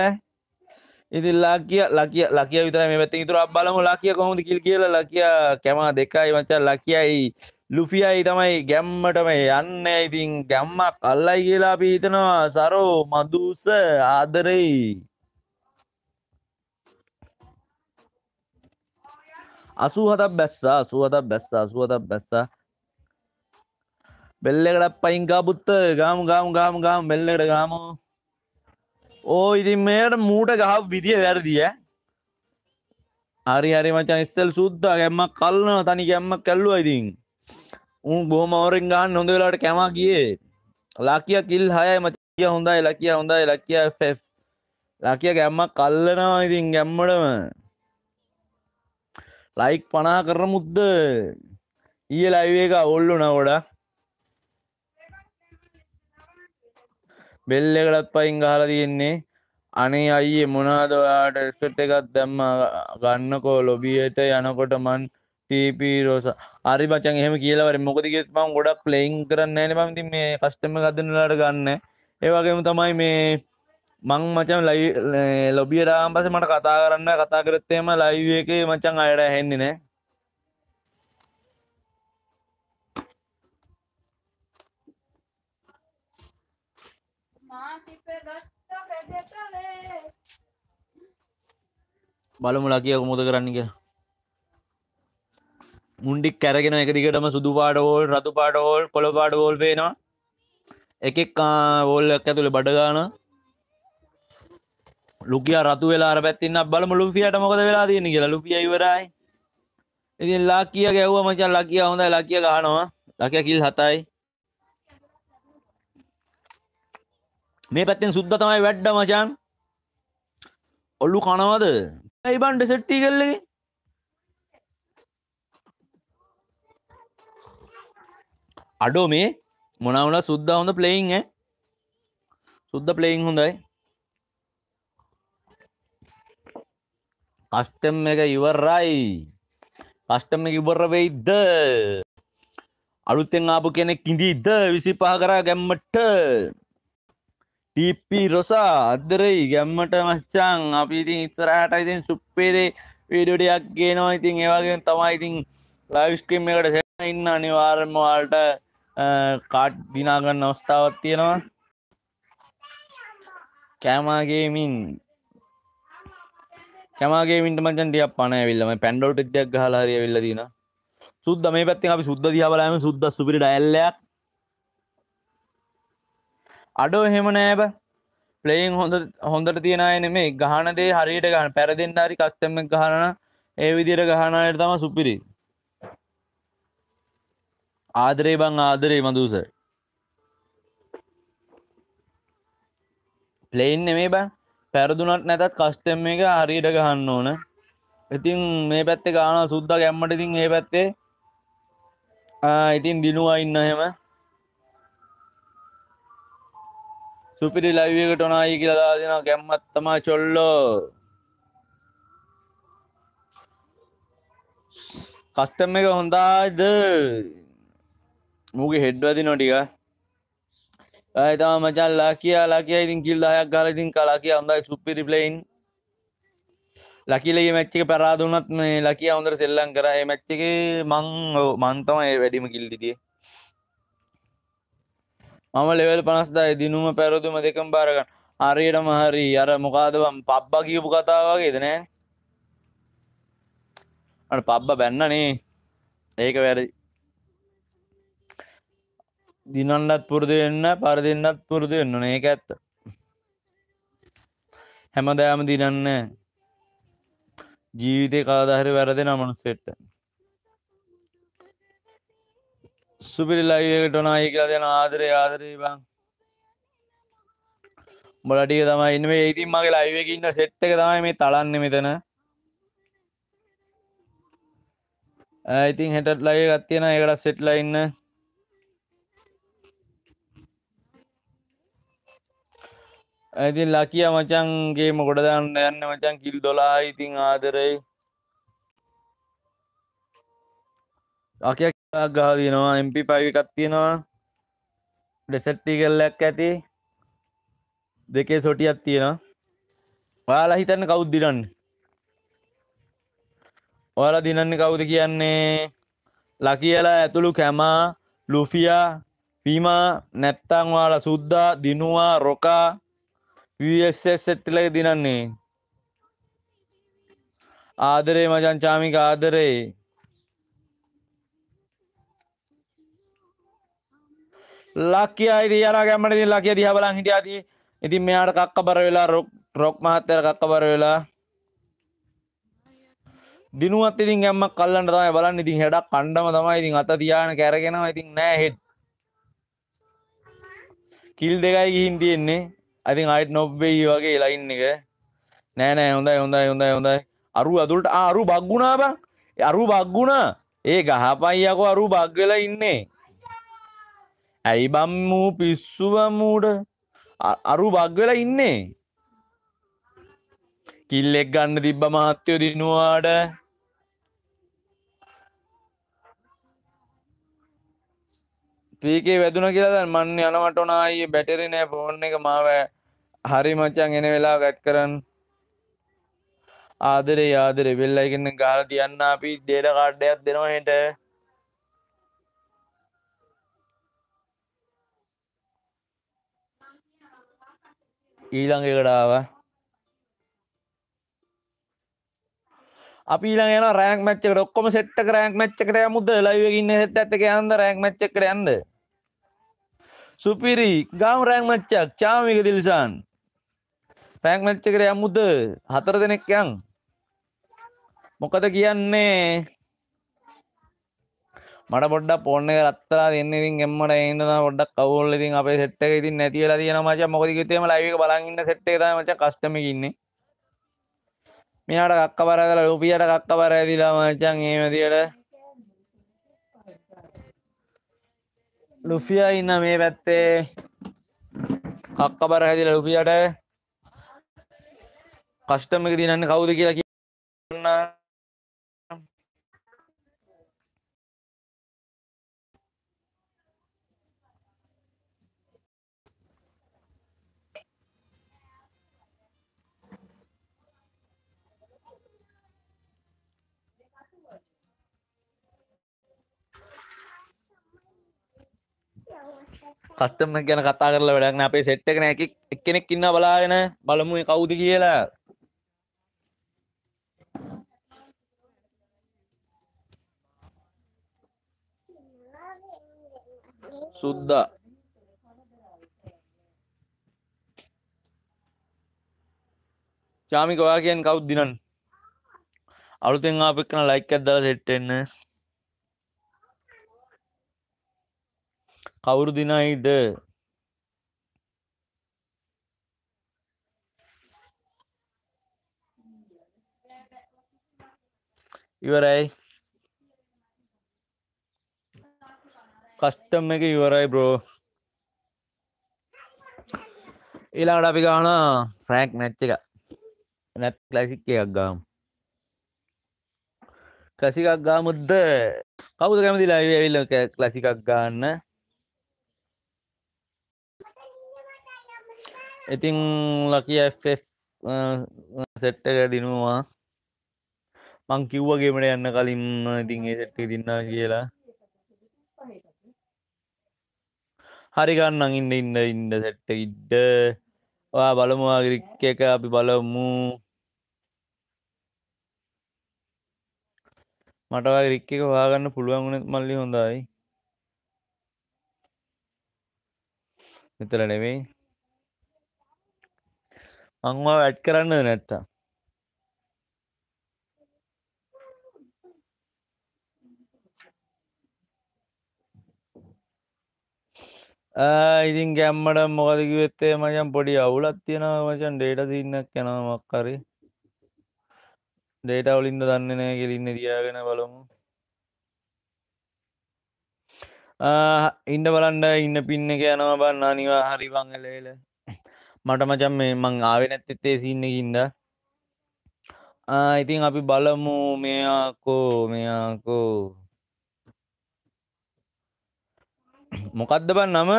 ඉති ලාකිය ලකිය ලකිය විතර මේ පැත්ති තුර බලමු ලකිය කොහොමද කිල් කියල? ලකිය කැමා දෙකයි මචා. ලකියයි. ලුෆියයි තමයි ගැම්මටම යන්න. ඉතින් ගැම්මක් අල්ලයි කියලා අපි හිතනවා. සරෝ මදුස ආදරෙයි. අසූ හතක් බැස්සා සුවතක් බැස්සා සුවතක් බැස්සා. බෙල්ලෙකට පයින් ගාපුත්ත ගාම ගාම ගාම ගාම බෙල්ලට ගාම. ඕ ඉතින් මේට මූට ගහ විදිිය වැරදිය හරි හරි මචන් ඉස්සල් සුද්දා ගැම්මක් කල්න තනි ගැම්මක් කැල්ලුව ඉතින්. උන් බොහම අවරෙන් ගන්න හොඳ වෙලාට කැමා ගියේ. ලකිය කිල් හයයි මචිය හොඳයි ලකිය හොඳයි ලකිය ෆෙෆ් ලකිය ගැම්ම කල්ලනවා ඉතින් ගැම්මටම. ලයික් පනා කර මුද්ද ඊය ලයිව එක ඔල්ලු නගොඩ බෙල්ල එකටත් පයින් ගහලා තියෙන්නේ. අනේ අයියේ මොනාද ඔයාට රිස්පෙක්ට් එකක් දැම්ම? ගන්නකෝ ලොබියට යනකොට මන් ටීපී රෝස හරි මචං එහෙම කියලා වරේ. මොකද කිව්වොත් මම ගොඩක් ප්ලේයින් කරන්නේ නැහැ නේ. මම ඉතින් මේ කස්ටමර් ගදනලාට ගන්න ඒ වගේම තමයි මේ මං මචං ලයි ලොබියට ආවන් පස්සේ මට කතා කරන්න කතා කරත් එහෙම ලයිව් එකේ මචං අයට ඇහෙන්නේ නැහැ. බලමු ලකිය කොහොමද කරන්න කියලා මුන්ඩික් කැරගෙන එක දිගටම සුදු පාට වෝල් රතු පාට වෝල් කොළ පාට වෝල් පේනවා එකෙක් වෝල්ලක් ඇතුළේ බඩ ගාන. ලුකියා රතු වෙලා අර පැත්තින්න බලමු ලුෆියට මොකද වෙලා තියෙන්නේ කියලා. ලුෆියා ඉවරයි. ඉතින් ලකියා ගැව්වා මචං. ලකියා හොඳයි. ලකියා ගහනවා. ලකියා කිල් 7යි මේ පැත්තෙන් සුද්ද තමයි වැඩ්ඩ මචන් ඔල්ලු කනවද? ඇයි බන්ඩ සෙට්ටි කල්ලගේ අඩෝ මේ මොනවුන සුද්ද හොඳ ප්ලේයින් සුද්ද ප්ලේයින් හොඳයි. කස්ටම් එක ඉවරයි. කස්ටම් එක ඉවර වෙයිද? අලුත්තෙන් ආපු කෙනෙක් ඉඳීද? විසි පහ කරා ගැම්මට. ටිප්පි රොසා අදරයි ගැම්මට මච්චං. අපි ඉතින් ඉස්සරහට ඉතින් සුප්පේරේ වීඩියෝටයක් ගේනවා. ඉතින් ඒවගේ තමයි ඉතින් ලයිස්ක්‍රීම් එකට සෙන්න ඉන්න අනිවාර්යයෙන්ම ඔයාලට කාඩ් දිනාගන්න අවස්ථාවක් තියෙනවා. කෑමාගේමින් කෑමාගේමින්ට මචන් ටිකක් පණ ඇවිල්ලා. මම පැන්ඩෝල්ට් එකක් ගහලා හරි ඇවිල්ලා තියෙනවා. සුද්ද මේ පැත්තෙන් අපි සුද්ද දිහා බලාම සුද්ද සුපිරි ඩයල්ලයක්. අඩෝ එහෙම නෑබ ප්ලේයින් හොඳ හොඳට තියෙන අය නෙමේ ගහන දේ හරියට ගන්න පැරදෙන්න හරි කස්ටම් එක ගහන ඒ විදිහට ගහන අයට තමයි සුපිරි. ආදරේ බං ආදරේ මදුස ප්ලේන් නෙමේ බං. පැරදුනට නැතත් කස්ටම් එක හරියට ගහන්න ඕන. ඉතින් මේ පැත්තේ ගාන සුද්ද ගැම්මට ඉතින් ඒ පැත්තේ. ඉතින් දිනුවා ඉන්න එහෙම. සුපිරි ලයිවකට ඔනායි කියලා දාදෙන ගැම්මත් තමා චොල්ලෝ. කස්ටම් එක හොඳායිද මූගේ හෙඩ්වදි නොටික ඇතම මචල්ලා කියලා කිය ඉතින් කිල් දහයක් ගල ඉතින් කලා කිය හොඳයි සුපිරි ප්ලයින් ලකිලගේ මච්චික පරාදුනත් මේ ලකිය හොඳර සෙල්ලං කර. ඒ මැච්චක මං මන්තම ඒ වැඩිම කිල්ලිතිය මම ලෙවල් පනස්දායි දිනුම පැරදුම දෙකම් බාරගන්න හරියටම හරි. අර මොකාදවම් පබ්බා කියපු කතා වගේද නෑ? අට පබ්බ බැන්නනේ. ඒක වැරදි. දිනන්නත් පුරුදු වෙන්න පරදින්නත් පුරුදු වෙන්න ඒක ඇත්ත. හැමදෑම දිනන්න ජීවිතය කාදාහරි වැරදෙන මනුස්සෙට්ට සුපිරි ලයිවකට ඔනායි කියලා දෙන ආදරේ ආදරේ බං. උඹලටික තමයි ඉන්න. මේ ඉතින් මගේ ලයිව් එකේ ඉන්න සෙට් එක තමයි මේ තලන්නේ මෙතන. ඉතින් හෙටත් ලයිව් එකක් තියෙනවා. ඒකට සෙට්ලා ඉන්න. ඉතින් ලකියා මචං ගේම ගොඩ දාන්න යන්න මචං කිල් 12 ඉතින් ආදරේ. ලකියා ගහ තියෙනවා MP5 එකක් තියෙනවා. ඩෙසට්ටි කෙල්ලක් ඇති. දෙකේ සොටියක් තියෙනවා. ඔයාලා හිතන්න කවුද දිනන්නේ? ඔයාලා දිනන්නේ කවුද කියන්නේ? ලකියලා ඇතුළු කැමා ලුෆියා ෆීමා නැත්තං ඔයාලා සුද්දා දිනුවා රොකා VSS සෙට්ටලක දිනන්නේ ආදරේ මචන් චාමික ආදරේ ලක්කිය අයිති යන ගැම්මට ති ලකිය දිහ බලන් හිටියති ඉතින් මෙයාට කක්ක බර වෙලා රොක් රොක් මහත්තර කක්ක බර වෙලා දිනුවත් ඉතින් ගැම්මක් කල්ලන්න තමයි බලන්න ඉතින් හෙඩක් කණ්ඩම තමයි ඉතින් අත තියාන කැරගෙනවා ඉතින් නෑ හෙඩ් කිල් දෙකයි ගිහින් තියෙන්නේ අතින් අයිත් නොබ්වෙයි වගේ ලයින් එක නෑ නෑ හොඳයි හොඳයි හොඳයි හොඳයි අරු අදුලට අරු බක්ගුණා බං අරු බක්ගුණා ඒ ගහපයියකො අරු බක් වෙලා ඉන්නේ. ඇයි බම් මූ පිස්සුවමූට අරු බක් වෙලා ඉන්නේ. කිල්ලෙක් ගන්න තිබ්බ මහත්තයෝ දිනුවාට. පීකේ වැදුන කියලා දැන් මන් යනවට උනා අයියේ බැටරි නෑ ෆෝන් එක මාව හරි මචං එන වෙලාව ගැට් කරන්න. ආදරේ ආදරේ. බෙල් අයිකන් එක ගහලා තියන්න අපි ඩේටා කාඩ් එකක් දෙනවා හෙට ඊළඟ එකට ආවා. අපි ඊළඟ යනවා රෑන්ක් මැච් එකට. ඔක්කොම සෙට් එක රෑන්ක් මැච් එකට යමුද? ලයිව් එකේ ඉන්න සෙට් එකත් එක්ක යන්න රෑන්ක් මැච් එකට යන්න? සුපිරි ගාම රෑන්ක් මැච් එකක්. චාමික දිල්ෂාන් රෑන්ක් මැච් එකට යමුද හතර දෙනෙක් යන්. මොකද කියන්නේ? මට පොඩ්ඩක් ෆෝන් එක රත්තරා දෙන්න ඉතින් එම්මට එන්න තමයි පොඩ්ඩක් කවුල් ඉතින් අපේ සෙට් එක ඉතින් නැති වෙලා තියෙනවා මචං. මොකද කිව්වේම ලයිව් එක බලන් ඉන්න සෙට් එක තමයි මචං කස්ටම් එකේ ඉන්නේ. මෙයාට කක්ක බර කරලා රුපියට කක්ක බර ඇදිලා මචං එහෙම විදියට ලුෆියා ඉන්න මේ පැත්තේ. කක්ක බර හැදිලා රුපියට කස්ටම් එක දිනන්නේ කවුද කියලා කියන්න කස්ටම ගැන කතා කරලා වැඩක් නෑ අපේ සෙට් එක නෑ. එක්කෙනෙක් ඉන්නවා බලාගෙන බලමු මේ කවුද කියලා. සුද්දා. චාමික ඔයා කියන්නේ කවුද දිනන්නේ අලුතෙන් ආපු එක්කන ලයික් එකක් දාලා සෙට් වෙන්න. කවුරු දිනයිද? ඉවරයි. කස්ටම් එක ඉවරයි බ්‍රෝ ඊළඟට අපි ගාන ෆ්‍රෑන්ක් මැච් එක නැත් ක්ලසික් එකක් ගාම් ක්ලසිකක් ගාමුද්ද කවුද කැමතිලා ඇවිල්ල ක්ලසිකක් ගන්න ඉතිං ලකි සෙට්ට එක දිනුවා මං කිව්වගේමට යන්න කලින් ඉතින් ඒ සෙට්ට දින්නා කියලා හරිගන්නන් ඉන්න ඉන්න ඉන්න සෙට්ට ඉඩ්ඩ ඔයා බලමුවා ගිරික්ක එක අපි බලමු. මටවා ගිරික්ක එක හොයාගන්න පුළුවන් වුණ මල්ලි හොඳයි. විතර නෙවෙයි මංවා වැඩ් කරන්න නැත්තා ඉතින් ගැම්මට මොකදකිවෙත්තේ මචන් පොඩි අවුලත් තියෙනවා මචන් ඩේට සින්නක් යනවා මක්කරි ඩේට අවුලින්ද දන්න නෑ කෙලින්න තියාගෙන බලමු. ඉන්න බලන්ඩ ඉන්න පින්න එක යනවා බන්න අනිවා හරිවං එලේල මට මචන් මේ මං ආවෙ නැත්තෙත්තේ සින්නකින්ද ඉතින් අපි බලමු මෙයාකෝ මෙයාකෝ. මොකක්ද බන් නම?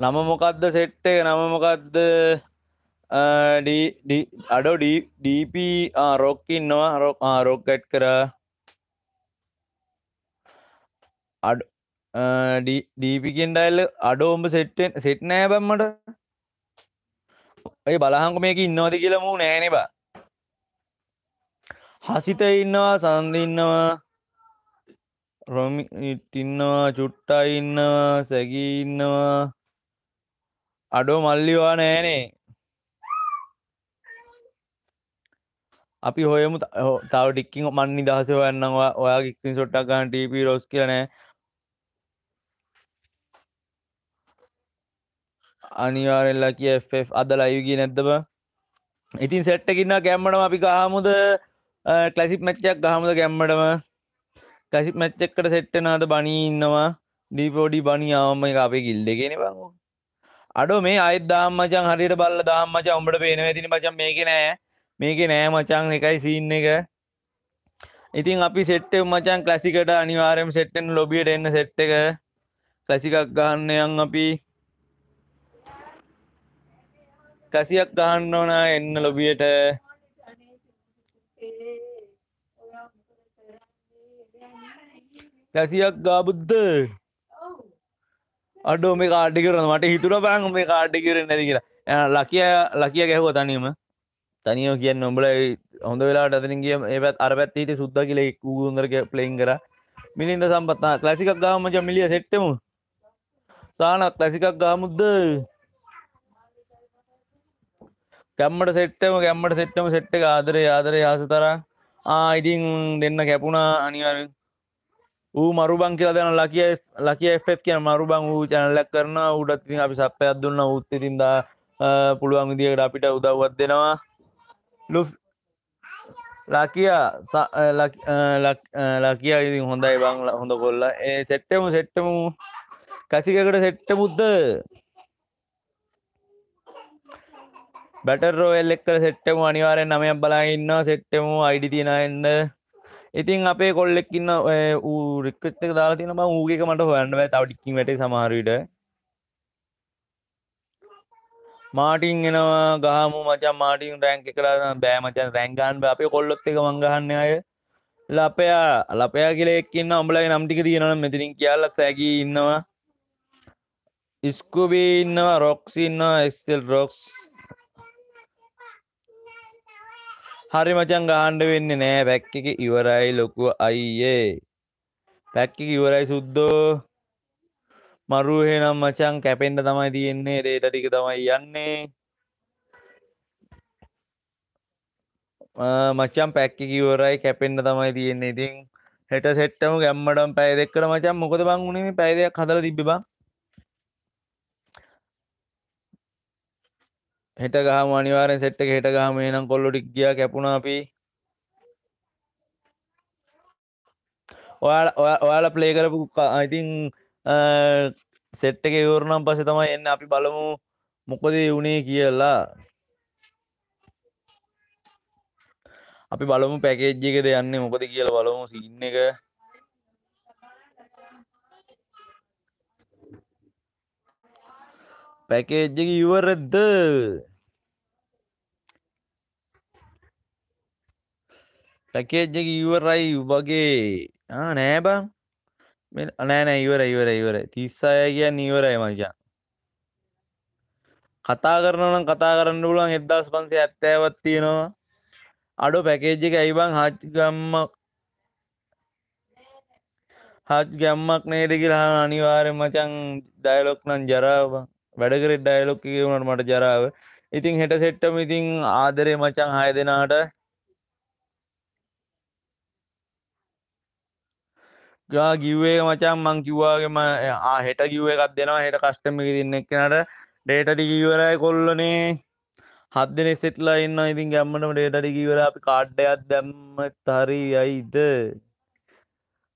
නම මොකක්ද සෙට්ට එක? නම මොකක්ද අඩෝ ඩීප රොක්කින්නවා රොක් රොක්කට් කර. අඩ ඩීපිකෙන්ඩයිල්ල අඩෝම්ඹ සෙට්ටෙන් සෙට් නෑ බම්මට ඔය බලහංක මේක ඉන්නවද කියලමු නෑනෙබා හසිත ඉන්නවා සන්ද ඉන්නවා. රොමි ඉන්නවා චුට්ටා ඉන්නවා සැගී ඉන්නවා. අඩෝ මල්ලිවා නෑනේ. අපි හොයමු තව ටික්කින් මන් නිදහස හොයන්නවා ඔයා ඉක්තින් සොට්ටක් ගන්න ටීපී රොස් කියනෑ අනිවාර්යෙන් ලකි FF අද ලයිව් ගියේ නැද්ද බං ඉතින් සෙට් එකකින් ඉන්නවා ගැම්මඩම අපි ගහමුද? ක්ලැසික් මැච් එකක් ගහමුද ගැම්මඩම ක්ලැසික් මැච් එකකට සෙට් වෙනවද? බණී ඉන්නවා. ඩීපෝඩි බණී ආවම එක අපේ ගිල්ඩ් එකේනේ බං. අඩෝ මේ අයත් දාම් මචං හරියට බල්ලා දාම් මචං උඹට පේනවා ඉතින් මචං මේකේ නෑ. මේකේ නෑ මචං එකයි සීන් එක. ඉතින් අපි සෙට් එක මචං ක්ලාසිකට අනිවාර්යයෙන්ම සෙට් වෙන ලොබියට එන්න සෙට් එක. ක්ලාසිකක් ගහන්න යන් අපි. කසියක් ගහන්න ඕන එන්න ලොබියට කැසියක් ගාබුද්ධ අඩෝ මේ කාඩ්ඩි කරන මට හිතුර බං මේ කාඩ්ඩි කරෙන් නැති කියලා. ලකිය ලකිය ගැහුව තනීම තනියෝ කියන්න ඔඹල හොඳ වෙලා අතරින් ගිය ඒ පැත් අර පැත්තිට සුද්ද කියල කූගුන්දරක ප්ලේන් කර. මිලින්ද සම්පත්තා ක්ලසිකක් ගාමච මිලිය සෙට්ටමු සානක් ලසිකක් ගාමුද්ද? කැම්මට සෙට්ටම ගැම්මට සෙට්ටම සෙට්ට ආදරේ ආදරය ආස තර ආයිතින් දෙන්න කැපුණා අනිවරෙන් ඌ මරුබං කියලා දෙන ලකිය ලකිය එෆ් කියන මරුබං වූ චැනලක් කරන උඩත් ඉතින් අපි සප්පයක් දුන්න. උත් ඉතින් දා පුළුවන් විදිහකට අපිට උදව්වක් දෙනවා. ලුෆ් ලකියා ලකියා ඉතින් හොඳයි බං හොඳ කොල්ල. ඒ සෙට්ටමු සෙට්ටමු කසිකකට සෙට්ටමුද්ද බැටර් රෝයල් එක්ක සෙට්ටමු අනිවාර්යෙන් නමයක් බලා ඉන්නවා. සෙට්ටමු අයිඩි තියනවෙන්න ඉතින් අපේ කොල්ලෙක් ඉන්න ඌ රික්වෙස්ට් එක දාලා තියෙනවා බං ඌගේ එක මට හොයන්න බෑ. තව ටිකකින් වැටේ සමහර විට. මාටින් එනවා ගහමු මචං. මාටින් රෑන්ක් එකලා බෑ මචං. රෑන්ක් ගන්න බෑ. අපේ කොල්ලොත් එක මං ගහන්නේ අය. ලපයා ලපයා කියලා එක්ක ඉන්න උඹලගේ නම් ටික තියෙනවනම් මෙතනින් කියලා සෑගී ඉන්නවා. ස්කුබී ඉන්නවා රොක්ස් ඉන්නවා එක්සෙල් රොක්ස් හරි මචන් ගහන්ඩ වෙන්න නෑ. පැක් එක ඉවරයි ලොකු අයියේ. පැක් එක ඉවරයි සුද්දෝ. මරුහෙනම් මචන් කැපෙන්ට තමයි තියෙන්නේ. දේට ටික තමයි යන්නේ. මචන් පැක්ක කිවරයි කැපෙන්න්න තමයි තියෙන්නේ. ඉතින් හෙට සෙට්ටම ගැම්මටම් පැය දෙක්කට මචන් මොකද බං වුණේ පැය දෙයක් හදල තිබ්බ හෙට ගහම අනිවාරෙන් සෙට්ට හෙට ගහම. නම් කොල්ලොටික් ගිය කැපුණ අපි. ඔයාල ඔයාල ප්ලේ කරපු ඉතින් සෙට්ට එක ඉවරනම් පස තමයි එන්න අපි බලමු මොකද වුණේ කියලා. අපි බලමු පැකේජ්ජිකද යන්න මොකද කියල බලමු සින්න එක. පැකේජ්ජක ඉවරද්ද පැකේජ්ජක ඉවරයි වගේ නෑ බං නෑනෑ ඉවර ඉවර ඉවර තිස්සාය කියන්න ඉවරයි මචා කතා කරනනම් කතා කරන්න පුලන් එදදාස් පන්සේ ඇත්තෑවත් තියෙනවා අඩු පැකේජ්ජක ඇයිබං හච්ගම්ම හත් ගැම්මක් නේද කියලා අනිවාර්ය මචන් දයලොක් නම් ජරාව වැඩකරෙ ඩයිලොක් වුණට මට ජරාව. ඉතින් හෙට සෙට්ටම ඉතින් ආදරේ මචං හය දෙනාට. ගා ගිව්වේ මචන් මං කිව්වාගේම හෙට ගිව්ව එකක් දෙනවා. හෙට කස්ටම තින්න එක්කනට ඩේටටි කිවරයි කොල්ලනේ. හත් දෙනෙ සෙටලා ඉන්න ඉතින් ගැම්මටම ඩේටටි කිවර අපි කාඩ්ඩයක් දැම්ම හරි අයිද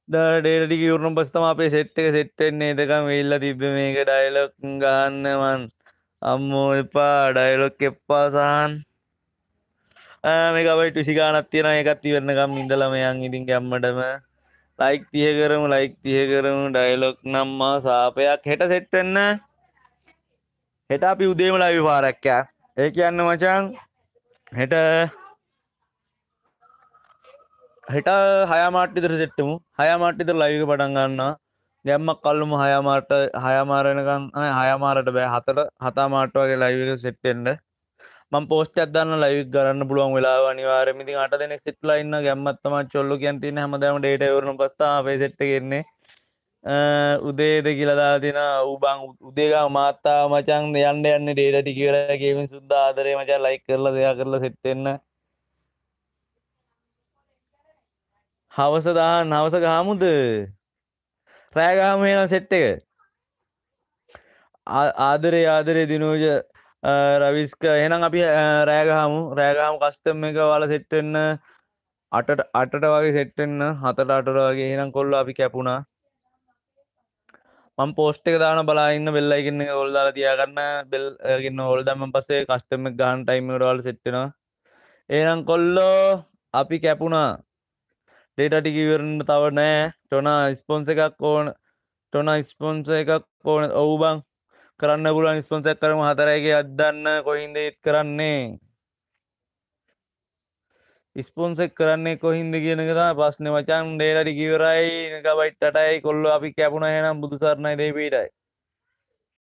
ඩේටි කිවරුම් පස්තම අපේ සෙට් එක සෙට්ටෙන්නේ දෙකම් වෙල්ල තිබ මේක ඩයිලොක් ගන්නවන් අම්මෝ එපා ඩයිලොක් එප්පාසාන් මේකබයි ටුසිකානත් තියෙන එකත් ඉවරණකම් ඉඳලමයන් ඉතින් ගැම්මටම. ලයික් තිය කරමු ලයික් තිය කරමු. ඩයිලොක් නම්මා සාපයක් හෙට සෙට්ටෙන්න හෙට අපි උදේම ලවි පාරැක්කෑ ඒ කියන්න මචන් හෙට හෙට හයමාට්ටිතර සෙට්ටමු. හයමාට්ටිතර ලයික පටන් ගන්න ගැම්මක් කල්ලුම හයමාට හයමාරණකම් හයමාරට බෑ. හතට හතා මාට වගේ ලයිවක සෙට්ටෙන්ඩ මං පෝස්ට අදන්න ලයික් ගරන්න පුළුවන් වෙලා අනිවාරමිති අට දෙන සිට්ලා ඉන්න ගැම්මත්තම චොල්ලු කියන්තින හැමදම ඩේට වරන පස්ථා අපේ සෙට්ට කෙන්නේ උදේද කියලදා තින. උබං උදේගා මාත්තා මචන් යන්න යන්න ඩේට ටිකර ගේමින් සුද්ද ආදරය මචා ලයික් කරලා දෙයා කරලා සෙට්ටෙන්න හවස දා නවස ගාමුද රෑගාම වෙන සෙට් එක. ආ- ආදරේ ආදරේ දිනෝජ රවිස්ක. එහෙනම් අපි අ, රෑගහමු. රෑගහම කස්ටම් එක වල සෙට්ටෙන්න අටට අටට වගේ සෙට්ටෙන්න හතට අටට වගේ. එහෙනම් කොල්ල අපි කැපුණා. මම පෝස්ට් එක දාන බලා ඉන්න බෙල් අයිකන් එක ඕල් දාලා තියාගන්න. බෙල් ගන්න ඕල් දැම්මන් පස්සේ කස්ටම් එක ගන්න ටයිම් එකට වල සෙට් වෙනවා. එහෙනම් කොල්ලෝ අපි කැපුණා. ඩේටා ටික ඉවරන්න තව නෑ. ටොනා ස්පොන්ස එකක් ඕන. ටොනා ස්පොන්ස එකක් ඕන. ඔවු බං. කරන්න පුළුවන් ස්පොන්ස එකක් කරමු. හතරයිගේ අදන්න කොහින්ද ඒත් කරන්නේ? ස්පොන්ස එක කරන්නේ කොහින්ද කියන එක තමයි ප්‍රශ්නේ. මචං ඩේටා ටික ඉවරයි. නිකා බයිට් 8යි කොල්ලෝ අපි කැපුණා එහෙනම් බුදු සරණයි දෙවියටයි